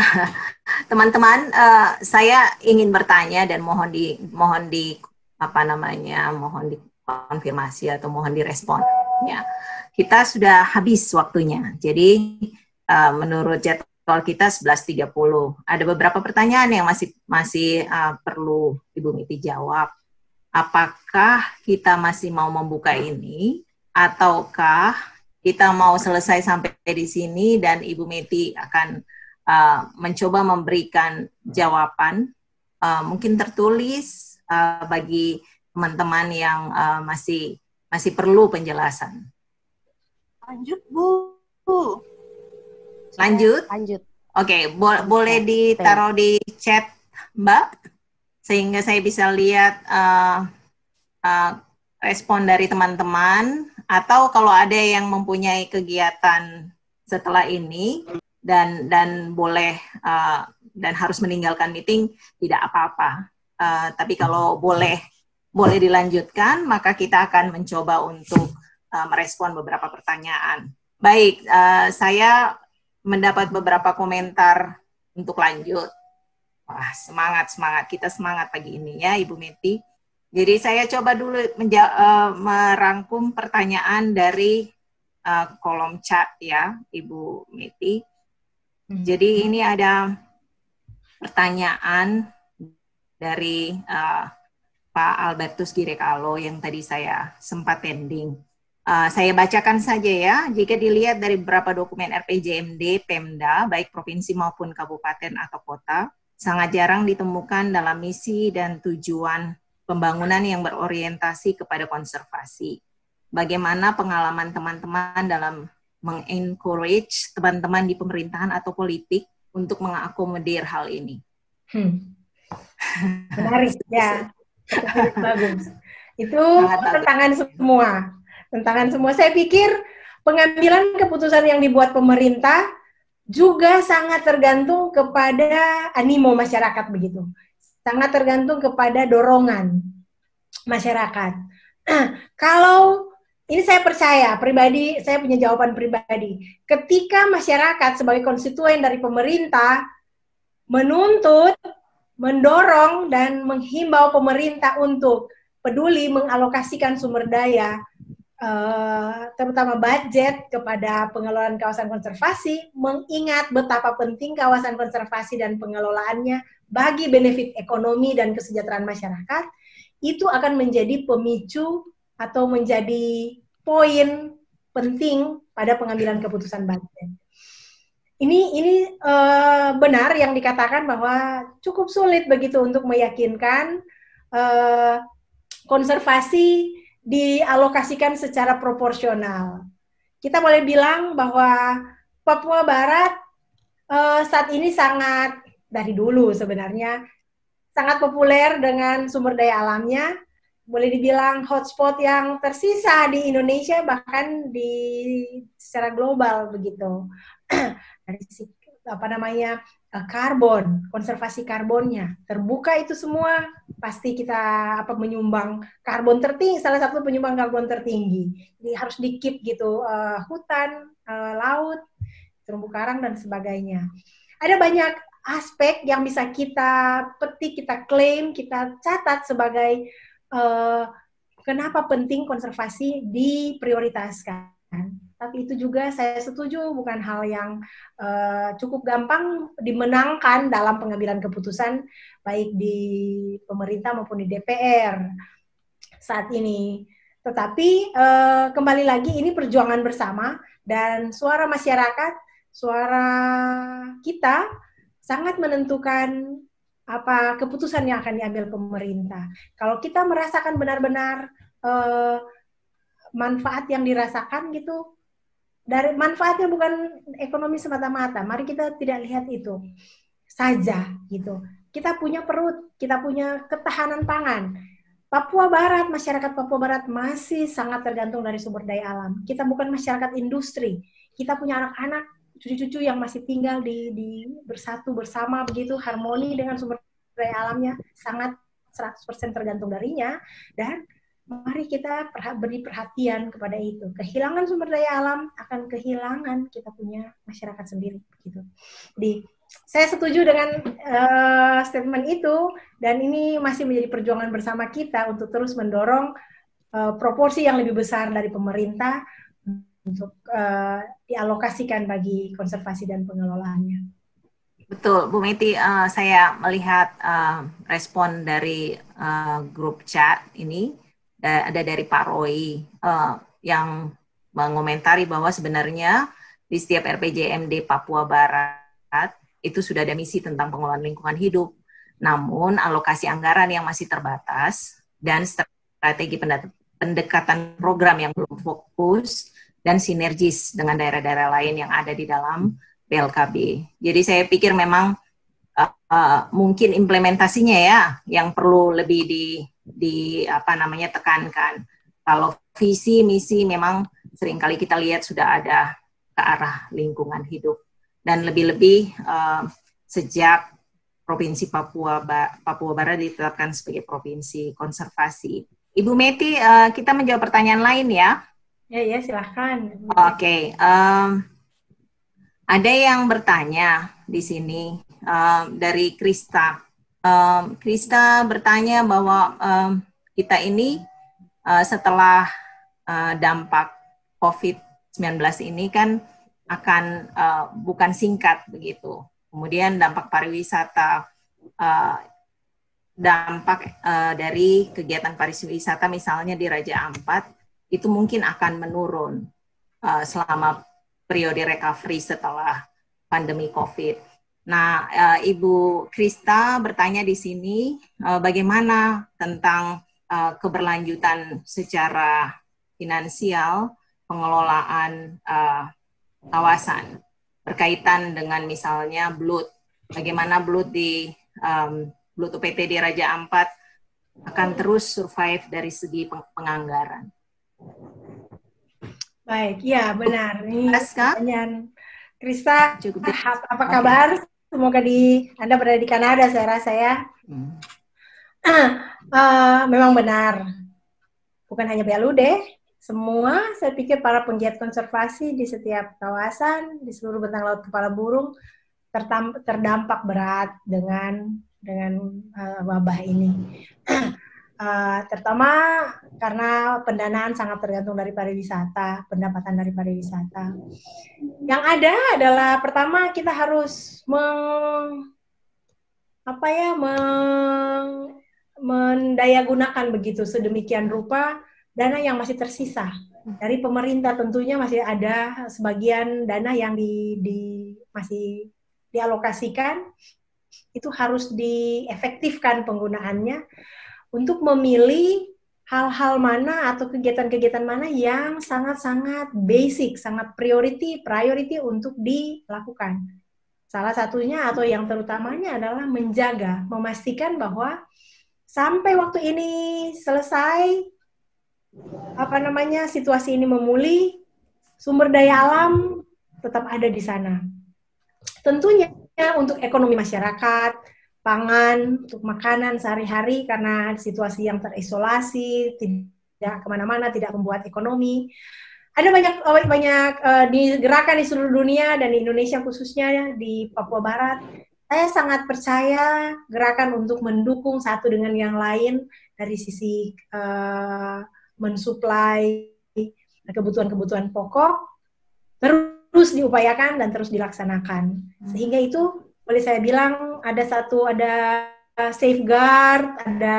Teman-teman, uh, saya ingin bertanya dan mohon di mohon di apa namanya mohon dikonfirmasi atau mohon direspon. Ya kita sudah habis waktunya. Jadi uh, menurut jadwal kita 11.30 ada beberapa pertanyaan yang masih masih uh, perlu Ibu Miti jawab. Apakah kita masih mau membuka ini ataukah kita mau selesai sampai di sini dan Ibu Meti akan uh, mencoba memberikan jawaban? Uh, mungkin tertulis uh, bagi teman-teman yang uh, masih masih perlu penjelasan. Lanjut Bu. Lanjut. Lanjut. Oke, okay, bo boleh ditaruh di chat Mbak sehingga saya bisa lihat uh, uh, respon dari teman-teman atau kalau ada yang mempunyai kegiatan setelah ini dan dan boleh uh, dan harus meninggalkan meeting tidak apa-apa Uh, tapi kalau boleh boleh dilanjutkan, maka kita akan mencoba untuk uh, merespon beberapa pertanyaan. Baik, uh, saya mendapat beberapa komentar untuk lanjut. Wah, semangat semangat kita semangat pagi ini ya, Ibu Meti. Jadi saya coba dulu uh, merangkum pertanyaan dari uh, kolom chat ya, Ibu Meti. Hmm. Jadi ini ada pertanyaan dari uh, Pak Albertus Girekalo yang tadi saya sempat pending. Uh, saya bacakan saja ya, jika dilihat dari beberapa dokumen RPJMD, Pemda, baik provinsi maupun kabupaten atau kota, sangat jarang ditemukan dalam misi dan tujuan pembangunan yang berorientasi kepada konservasi. Bagaimana pengalaman teman-teman dalam mengencourage teman-teman di pemerintahan atau politik untuk mengakomodir hal ini? Hmm. Menarik ya. Bagus. Itu tantangan semua. Tantangan semua. Saya pikir pengambilan keputusan yang dibuat pemerintah juga sangat tergantung kepada animo masyarakat begitu. sangat tergantung kepada dorongan masyarakat. Kalau ini saya percaya pribadi, saya punya jawaban pribadi. Ketika masyarakat sebagai konstituen dari pemerintah menuntut, mendorong dan menghimbau pemerintah untuk peduli mengalokasikan sumber daya uh, terutama budget kepada pengelolaan kawasan konservasi, mengingat betapa penting kawasan konservasi dan pengelolaannya bagi benefit ekonomi dan kesejahteraan masyarakat, itu akan menjadi pemicu atau menjadi poin penting pada pengambilan keputusan budget. Ini ini uh, benar yang dikatakan bahwa cukup sulit begitu untuk meyakinkan uh, konservasi dialokasikan secara proporsional. Kita boleh bilang bahwa Papua Barat uh, saat ini sangat dari dulu sebenarnya sangat populer dengan sumber daya alamnya. Boleh dibilang hotspot yang tersisa di Indonesia bahkan di secara global begitu. dari apa namanya uh, karbon, konservasi karbonnya. Terbuka itu semua pasti kita apa menyumbang karbon tertinggi, salah satu penyumbang karbon tertinggi. Jadi harus dikip gitu uh, hutan, uh, laut, terumbu karang dan sebagainya. Ada banyak aspek yang bisa kita petik, kita klaim, kita catat sebagai uh, kenapa penting konservasi diprioritaskan. Tapi itu juga saya setuju bukan hal yang uh, cukup gampang dimenangkan dalam pengambilan keputusan baik di pemerintah maupun di DPR saat ini. Tetapi uh, kembali lagi ini perjuangan bersama dan suara masyarakat, suara kita sangat menentukan apa keputusan yang akan diambil pemerintah. Kalau kita merasakan benar-benar uh, manfaat yang dirasakan gitu, dari manfaatnya bukan ekonomi semata-mata. Mari kita tidak lihat itu saja gitu. Kita punya perut, kita punya ketahanan pangan. Papua Barat, masyarakat Papua Barat masih sangat tergantung dari sumber daya alam. Kita bukan masyarakat industri. Kita punya anak-anak, cucu-cucu yang masih tinggal di, di bersatu bersama begitu harmoni dengan sumber daya alamnya sangat 100% tergantung darinya dan mari kita beri perhatian kepada itu. Kehilangan sumber daya alam akan kehilangan kita punya masyarakat sendiri gitu. Jadi saya setuju dengan uh, statement itu dan ini masih menjadi perjuangan bersama kita untuk terus mendorong uh, proporsi yang lebih besar dari pemerintah untuk uh, dialokasikan bagi konservasi dan pengelolaannya. Betul, Bu Meti, uh, saya melihat uh, respon dari uh, grup chat ini ada dari Pak Roy uh, yang mengomentari bahwa sebenarnya di setiap RPJMD Papua Barat itu sudah ada misi tentang pengelolaan lingkungan hidup. Namun alokasi anggaran yang masih terbatas dan strategi pendekatan program yang belum fokus dan sinergis dengan daerah-daerah lain yang ada di dalam BLKB. Jadi saya pikir memang uh, uh, mungkin implementasinya ya yang perlu lebih di di apa namanya tekankan. Kalau visi misi memang sering kali kita lihat sudah ada ke arah lingkungan hidup dan lebih-lebih uh, sejak provinsi Papua Papua Barat ditetapkan sebagai provinsi konservasi. Ibu Meti, uh, kita menjawab pertanyaan lain ya. Ya ya silahkan. Oke, okay. um, ada yang bertanya di sini um, dari Krista um, Krista bertanya bahwa um, kita ini uh, setelah uh, dampak COVID-19 ini kan akan uh, bukan singkat begitu. Kemudian dampak pariwisata, uh, dampak uh, dari kegiatan pariwisata misalnya di Raja Ampat itu mungkin akan menurun uh, selama periode recovery setelah pandemi COVID. Nah, uh, Ibu Krista bertanya di sini uh, bagaimana tentang uh, keberlanjutan secara finansial pengelolaan uh, kawasan berkaitan dengan misalnya blood, bagaimana blood di um, blood UPT di Raja Ampat akan terus survive dari segi penganggaran. Baik, ya benar. Ini pertanyaan Krista, apa kabar? semoga di Anda berada di Kanada saya rasa ya. Hmm. uh, memang benar, bukan hanya BLUD, semua saya pikir para penggiat konservasi di setiap kawasan di seluruh bentang laut kepala burung terdampak berat dengan dengan uh, wabah ini. uh, terutama karena pendanaan sangat tergantung dari pariwisata, pendapatan dari pariwisata. Yang ada adalah pertama kita harus meng, apa ya meng, mendayagunakan begitu sedemikian rupa dana yang masih tersisa. Dari pemerintah tentunya masih ada sebagian dana yang di, di masih dialokasikan. Itu harus diefektifkan penggunaannya untuk memilih hal-hal mana atau kegiatan-kegiatan mana yang sangat-sangat basic, sangat priority, priority untuk dilakukan. Salah satunya atau yang terutamanya adalah menjaga, memastikan bahwa sampai waktu ini selesai apa namanya situasi ini memulih, sumber daya alam tetap ada di sana. Tentunya untuk ekonomi masyarakat, pangan, untuk makanan sehari-hari karena situasi yang terisolasi, tidak ke mana-mana, tidak membuat ekonomi. Ada banyak oh, banyak uh, digerakkan di seluruh dunia dan di Indonesia khususnya di Papua Barat. Saya sangat percaya gerakan untuk mendukung satu dengan yang lain dari sisi uh, mensuplai kebutuhan-kebutuhan pokok terus diupayakan dan terus dilaksanakan. Sehingga itu boleh saya bilang ada satu ada safeguard, ada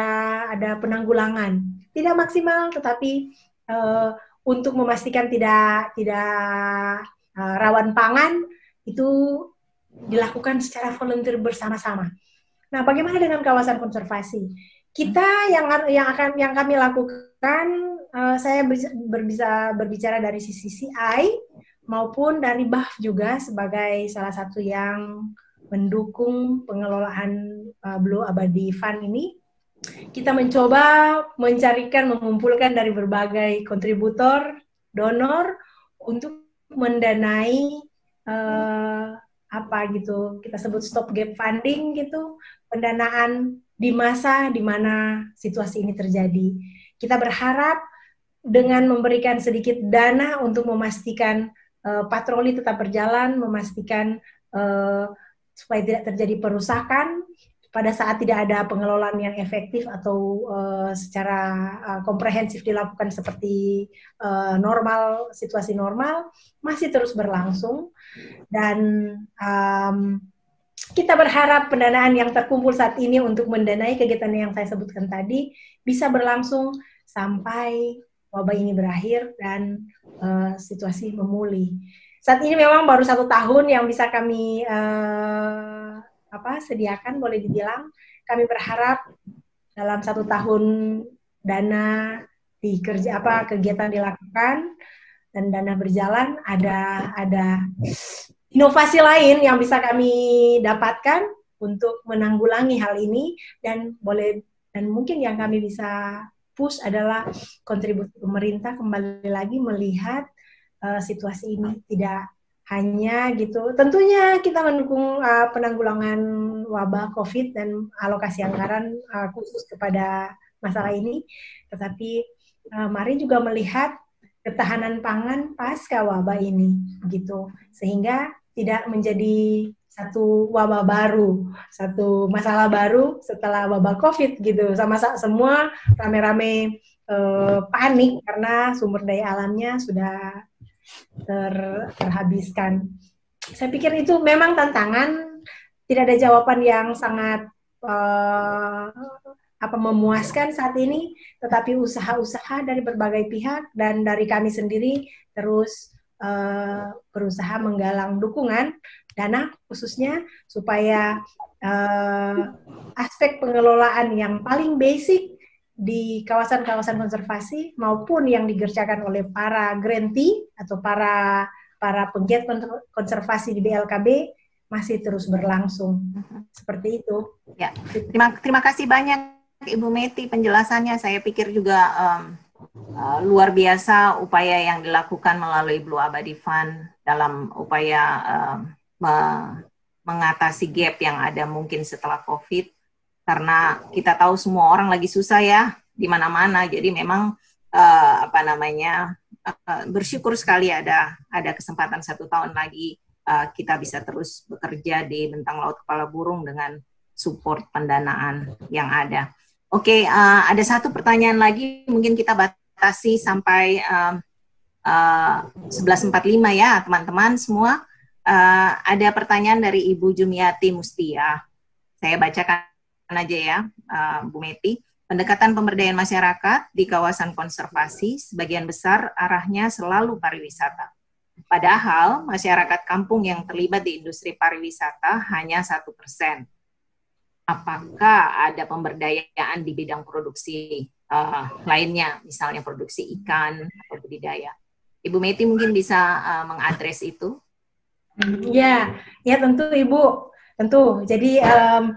ada penanggulangan. Tidak maksimal tetapi uh, untuk memastikan tidak tidak uh, rawan pangan itu dilakukan secara volunteer bersama-sama. Nah, bagaimana dengan kawasan konservasi? Kita yang yang akan yang kami lakukan, uh, saya berbisa berbicara dari sisi CI maupun dari BAF juga sebagai salah satu yang mendukung pengelolaan uh, Blue Abadi Fund ini, kita mencoba mencarikan, mengumpulkan dari berbagai kontributor, donor untuk mendanai uh, apa gitu, kita sebut stop gap funding gitu, pendanaan di masa di mana situasi ini terjadi. Kita berharap dengan memberikan sedikit dana untuk memastikan uh, patroli tetap berjalan, memastikan uh, supaya tidak terjadi perusakan pada saat tidak ada pengelolaan yang efektif atau uh, secara uh, komprehensif dilakukan seperti uh, normal situasi normal masih terus berlangsung. Dan um, kita berharap pendanaan yang terkumpul saat ini untuk mendanai kegiatan yang saya sebutkan tadi bisa berlangsung sampai wabah ini berakhir dan uh, situasi memulih saat ini memang baru satu tahun yang bisa kami uh, apa sediakan boleh dibilang. Kami berharap dalam satu tahun dana di kerja apa kegiatan dilakukan dan dana berjalan ada ada inovasi lain yang bisa kami dapatkan untuk menanggulangi hal ini. Dan boleh dan mungkin yang kami bisa push adalah kontribusi pemerintah kembali lagi melihat uh, situasi ini tidak hanya gitu. Tentunya kita mendukung uh, penanggulangan wabah COVID dan alokasi anggaran uh, khusus kepada masalah ini, tetapi uh, mari juga melihat ketahanan pangan pasca wabah ini gitu. Sehingga tidak menjadi satu wabah baru, satu masalah baru setelah wabah COVID gitu. Sama semua rame-rame panik karena sumber daya alamnya sudah ter, terhabiskan. Saya pikir itu memang tantangan, tidak ada jawaban yang sangat uh, apa memuaskan saat ini, tetapi usaha-usaha dari berbagai pihak dan dari kami sendiri terus uh, berusaha menggalang dukungan dana khususnya supaya uh, aspek pengelolaan yang paling basic di kawasan-kawasan konservasi maupun yang digerjakan oleh para grantee atau para para penggiat konservasi di BLKB masih terus berlangsung. Seperti itu. Ya, terima terima kasih banyak Ibu Meti penjelasannya. Saya pikir juga um, uh, luar biasa upaya yang dilakukan melalui Blue Abadi Fund dalam upaya um, me mengatasi gap yang ada mungkin setelah COVID karena kita tahu semua orang lagi susah ya di mana-mana jadi memang uh, apa namanya uh, bersyukur sekali ada ada kesempatan satu tahun lagi uh, kita bisa terus bekerja di bentang laut kepala burung dengan support pendanaan yang ada. Oke, okay, uh, ada satu pertanyaan lagi mungkin kita batasi sampai uh, uh, 11.45 ya teman-teman semua. Uh, ada pertanyaan dari Ibu Jumiati Mustia. Saya bacakan aja ya, uh, Bu Meti. Pendekatan pemberdayaan masyarakat di kawasan konservasi sebagian besar arahnya selalu pariwisata. Padahal masyarakat kampung yang terlibat di industri pariwisata hanya satu persen. Apakah ada pemberdayaan di bidang produksi uh, lainnya, misalnya produksi ikan atau budidaya? Ibu Meti mungkin bisa uh, mengadres itu. Ya, ya tentu Ibu, tentu. Jadi um,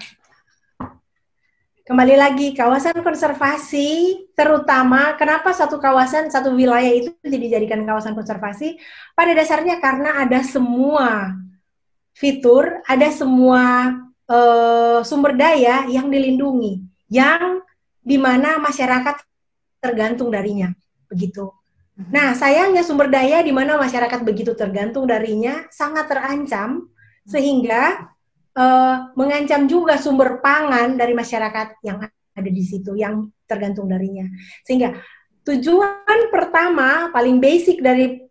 kembali lagi kawasan konservasi terutama. Kenapa satu kawasan satu wilayah itu dijadikan kawasan konservasi? Pada dasarnya karena ada semua fitur ada semua uh, sumber daya yang dilindungi yang di mana masyarakat tergantung darinya. Begitu. Nah sayangnya sumber daya di mana masyarakat begitu tergantung darinya sangat terancam sehingga uh, mengancam juga sumber pangan dari masyarakat yang ada di situ yang tergantung darinya. Sehingga tujuan pertama paling basic dari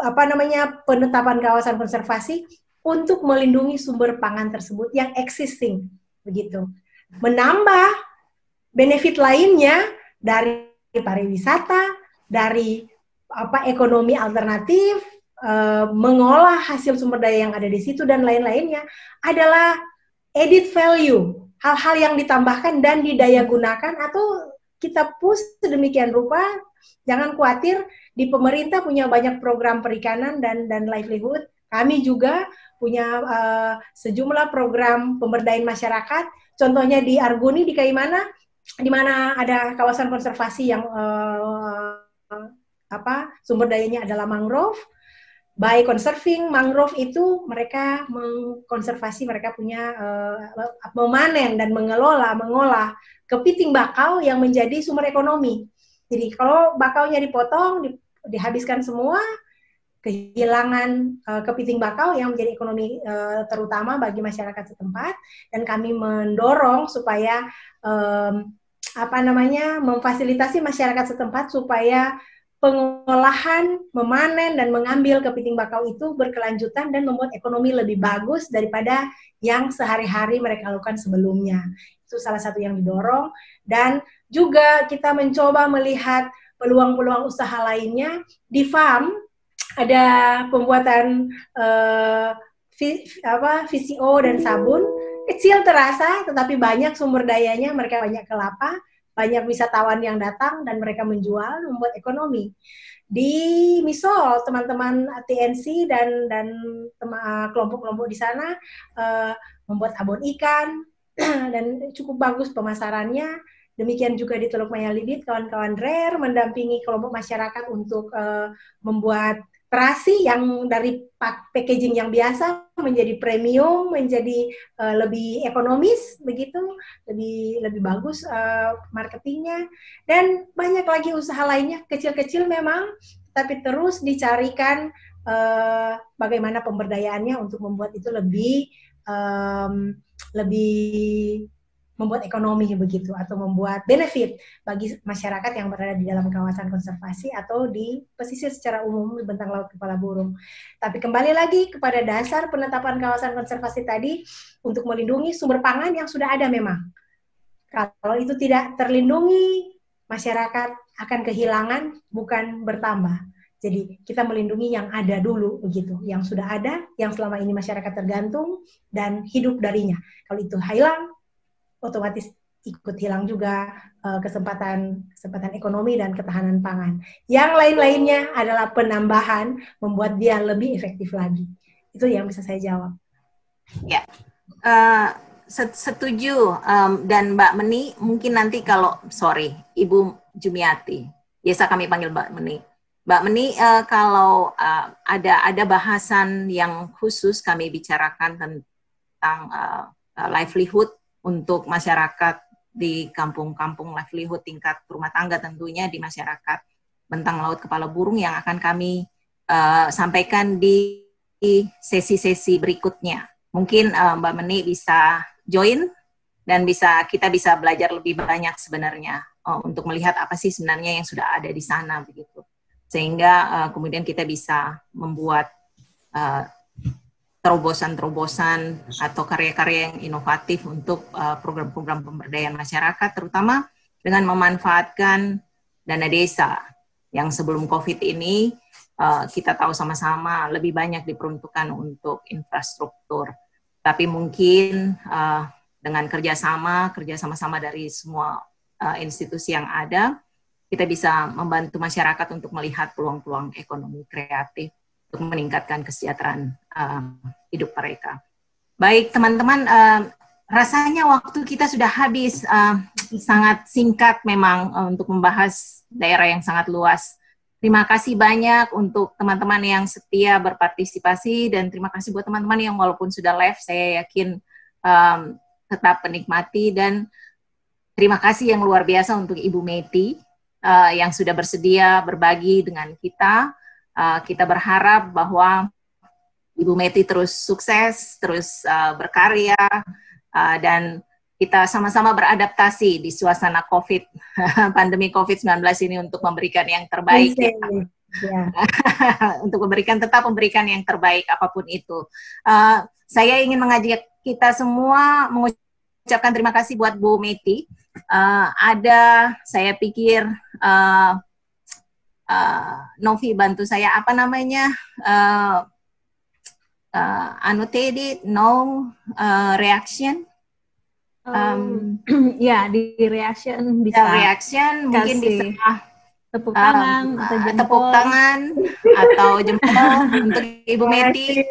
apa namanya penetapan kawasan konservasi untuk melindungi sumber pangan tersebut yang existing begitu. Menambah benefit lainnya dari pariwisata, dari apa ekonomi alternatif, uh, mengolah hasil sumber daya yang ada di situ dan lain-lainnya adalah edit value, hal-hal yang ditambahkan dan didaya gunakan atau kita push sedemikian rupa. Jangan khawatir, di pemerintah punya banyak program perikanan dan dan livelihood. Kami juga punya uh, sejumlah program pemberdayaan masyarakat. Contohnya di Arguni di Kaimana, di mana ada kawasan konservasi yang uh, apa sumber dayanya adalah mangrove by conserving mangrove itu mereka mengkonservasi mereka punya uh, memanen dan mengelola mengolah kepiting bakau yang menjadi sumber ekonomi. Jadi kalau bakaunya dipotong di, dihabiskan semua kehilangan uh, kepiting bakau yang menjadi ekonomi uh, terutama bagi masyarakat setempat dan kami mendorong supaya um, apa namanya memfasilitasi masyarakat setempat supaya pengolahan, memanen dan mengambil kepiting bakau itu berkelanjutan dan membuat ekonomi lebih bagus daripada yang sehari-hari mereka lakukan sebelumnya. Itu salah satu yang didorong. Dan juga kita mencoba melihat peluang-peluang usaha lainnya. Di farm ada pembuatan vi, apa VCO dan sabun. Kecil terasa tetapi banyak sumber dayanya mereka banyak kelapa banyak wisatawan yang datang dan mereka menjual membuat ekonomi. Di Misol teman-teman TNC dan dan kelompok-kelompok di sana uh, membuat abon ikan dan cukup bagus pemasarannya. Demikian juga di Teluk Maya Libit kawan-kawan rare mendampingi kelompok masyarakat untuk uh, membuat terasi yang dari packaging yang biasa menjadi premium, menjadi uh, lebih ekonomis begitu, lebih lebih bagus uh, marketingnya. Dan banyak lagi usaha lainnya kecil-kecil memang, tapi terus dicarikan uh, bagaimana pemberdayaannya untuk membuat itu lebih um, lebih membuat ekonomi begitu atau membuat benefit bagi masyarakat yang berada di dalam kawasan konservasi atau di pesisir secara umum di bentang laut kepala burung. Tapi kembali lagi kepada dasar penetapan kawasan konservasi tadi untuk melindungi sumber pangan yang sudah ada memang. Kalau itu tidak terlindungi, masyarakat akan kehilangan bukan bertambah. Jadi kita melindungi yang ada dulu begitu, yang sudah ada, yang selama ini masyarakat tergantung dan hidup darinya. Kalau itu hilang, otomatis ikut hilang juga uh, kesempatan kesempatan ekonomi dan ketahanan pangan. Yang lain-lainnya adalah penambahan membuat dia lebih efektif lagi. Itu yang bisa saya jawab. Ya, uh, setuju. Um, dan Mbak Meni mungkin nanti kalau sorry Ibu Jumiati, biasa kami panggil Mbak Meni. Mbak Meni, uh, kalau uh, ada ada bahasan yang khusus kami bicarakan tentang uh, livelihood untuk masyarakat di kampung-kampung livelihood tingkat rumah tangga tentunya di masyarakat Bentang Laut Kepala Burung yang akan kami uh, sampaikan di sesi-sesi berikutnya. Mungkin uh, Mbak Meni bisa join dan bisa kita bisa belajar lebih banyak sebenarnya uh, untuk melihat apa sih sebenarnya yang sudah ada di sana begitu. Sehingga uh, kemudian kita bisa membuat uh, terobosan-terobosan atau karya-karya yang inovatif untuk uh, program-program pemberdayaan masyarakat, terutama dengan memanfaatkan dana desa yang sebelum COVID ini uh, kita tahu sama-sama lebih banyak diperuntukkan untuk infrastruktur. Tapi mungkin uh, dengan kerjasama, kerjasama-sama dari semua uh, institusi yang ada, kita bisa membantu masyarakat untuk melihat peluang-peluang ekonomi kreatif untuk meningkatkan kesejahteraan uh, hidup mereka. Baik teman-teman, uh, rasanya waktu kita sudah habis, uh, sangat singkat memang uh, untuk membahas daerah yang sangat luas. Terima kasih banyak untuk teman-teman yang setia berpartisipasi dan terima kasih buat teman-teman yang walaupun sudah live, saya yakin um, tetap menikmati dan terima kasih yang luar biasa untuk Ibu Meti uh, yang sudah bersedia berbagi dengan kita Uh, kita berharap bahwa Ibu Meti terus sukses, terus uh, berkarya, uh, dan kita sama-sama beradaptasi di suasana COVID, pandemi COVID-19 ini untuk memberikan yang terbaik. Ya. untuk memberikan tetap memberikan yang terbaik apa pun itu. Uh, saya ingin mengajak kita semua mengucapkan terima kasih buat Bu Meti. Uh, ada, saya pikir uh, uh, Novi bantu saya apa namanya uh, uh, annotated no uh, reaction um, ya di reaction bisa reaction mungkin bisa tepuk tangan um, atau jempol. tepuk tangan atau jempol untuk Ibu Meti.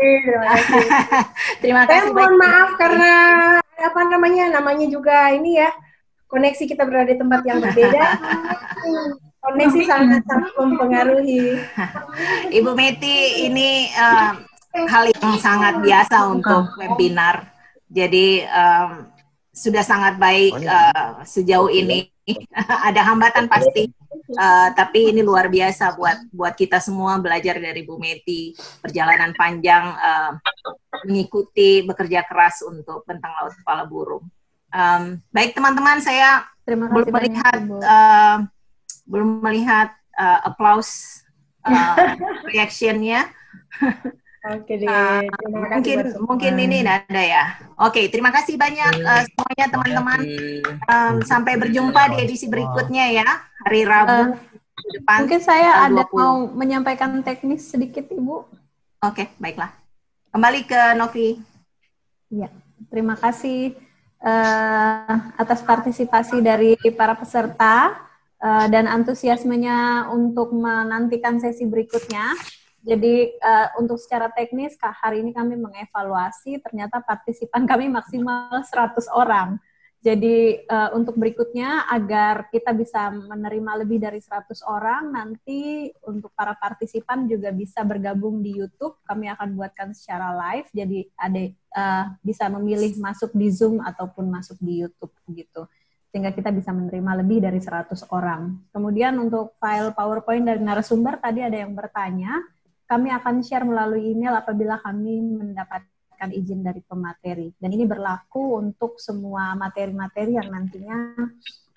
Terima kasih. Saya mohon maaf karena apa namanya namanya juga ini ya koneksi kita berada di tempat yang berbeda. Koneksi sangat sangat mempengaruhi. Ibu Meti ini uh, hal yang sangat biasa untuk webinar. Jadi um, sudah sangat baik uh, sejauh ini. Ada hambatan pasti, uh, tapi ini luar biasa buat buat kita semua belajar dari Bu Meti. Perjalanan panjang uh, mengikuti bekerja keras untuk bentang laut kepala burung. Um, baik teman-teman, saya Terima kasih belum melihat. Uh, belum melihat uh, applause uh, reactionnya. Oke deh. Uh, mungkin mungkin ini ada ya. Oke, terima kasih banyak uh, semuanya teman-teman. Um, sampai berjumpa di edisi berikutnya ya hari Rabu uh, depan. Mungkin saya ada 20. mau menyampaikan teknis sedikit Ibu. Oke, baiklah. Kembali ke Novi. Ya, terima kasih uh, atas partisipasi dari para peserta uh, dan antusiasmenya untuk menantikan sesi berikutnya. Jadi uh, untuk secara teknis hari ini kami mengevaluasi ternyata partisipan kami maksimal 100 orang. Jadi uh, untuk berikutnya agar kita bisa menerima lebih dari 100 orang nanti untuk para partisipan juga bisa bergabung di YouTube. Kami akan buatkan secara live jadi ada uh, bisa memilih masuk di Zoom ataupun masuk di YouTube gitu sehingga kita bisa menerima lebih dari 100 orang. Kemudian untuk file PowerPoint dari narasumber tadi ada yang bertanya, kami akan share melalui email apabila kami mendapatkan izin dari pemateri. Dan ini berlaku untuk semua materi-materi yang nantinya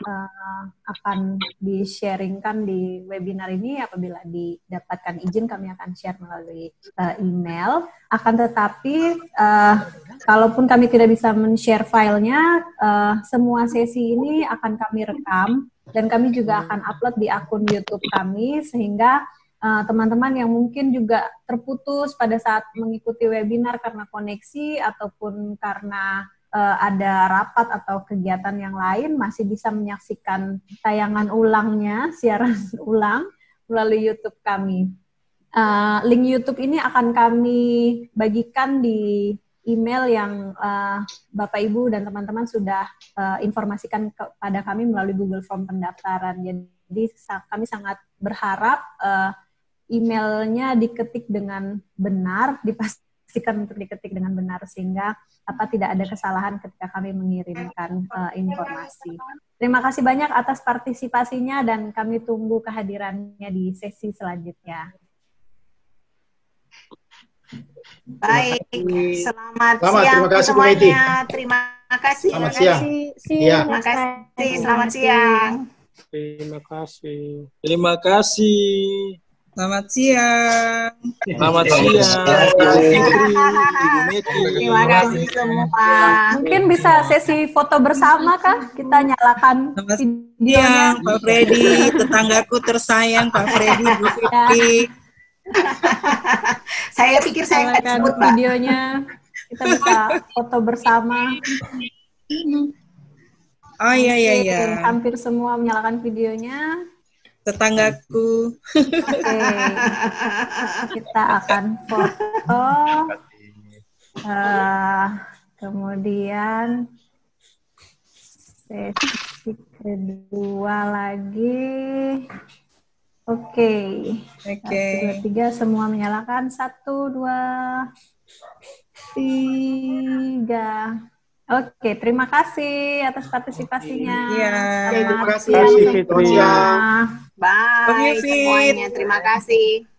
uh, akan di-sharingkan di webinar ini apabila didapatkan izin kami akan share melalui uh, email. Akan tetapi uh, kalaupun kami tidak bisa men-share filenya, uh, semua sesi ini akan kami rekam dan kami juga akan upload di akun YouTube kami sehingga teman-teman uh, yang mungkin juga terputus pada saat mengikuti webinar karena koneksi ataupun karena uh, ada rapat atau kegiatan yang lain masih bisa menyaksikan tayangan ulangnya, siaran ulang melalui YouTube kami. Uh, link YouTube ini akan kami bagikan di email yang uh, Bapak Ibu dan teman-teman sudah uh, informasikan kepada kami melalui Google Form pendaftaran. Jadi kami sangat berharap uh, emailnya diketik dengan benar, dipastikan dipastikan untuk diketik dengan benar sehingga apa tidak ada kesalahan ketika kami mengirimkan uh, informasi. Terima kasih banyak atas partisipasinya dan kami tunggu kehadirannya di sesi selanjutnya. Baik, selamat, selamat siang terima kasih, semuanya. Terima kasih. Selamat siang. Iya. Terima kasih. Selamat siang. Terima kasih. Terima kasih. Selamat siang. Selamat siang. Terima kasih semua. Mungkin bisa sesi foto bersama kah? Kita nyalakan Selamat siang, Pak Freddy, tetanggaku tersayang, Pak Freddy, Bu Fitri. Saya pikir saya nggak Nyalakan disebut, Mbak. videonya. Kita bisa foto bersama. Oh iya iya iya, Hampir semua menyalakan videonya. Tetanggaku. Oke, kita akan foto. Eh, kemudian sesi kedua lagi. Oke. Oke. Satu, dua, tiga, semua menyalakan. Satu, dua, tiga. Oke, terima kasih atas partisipasinya. Iya. Terima kasih. siang Fitri. semua. Bye Bye, semuanya. Terima kasih.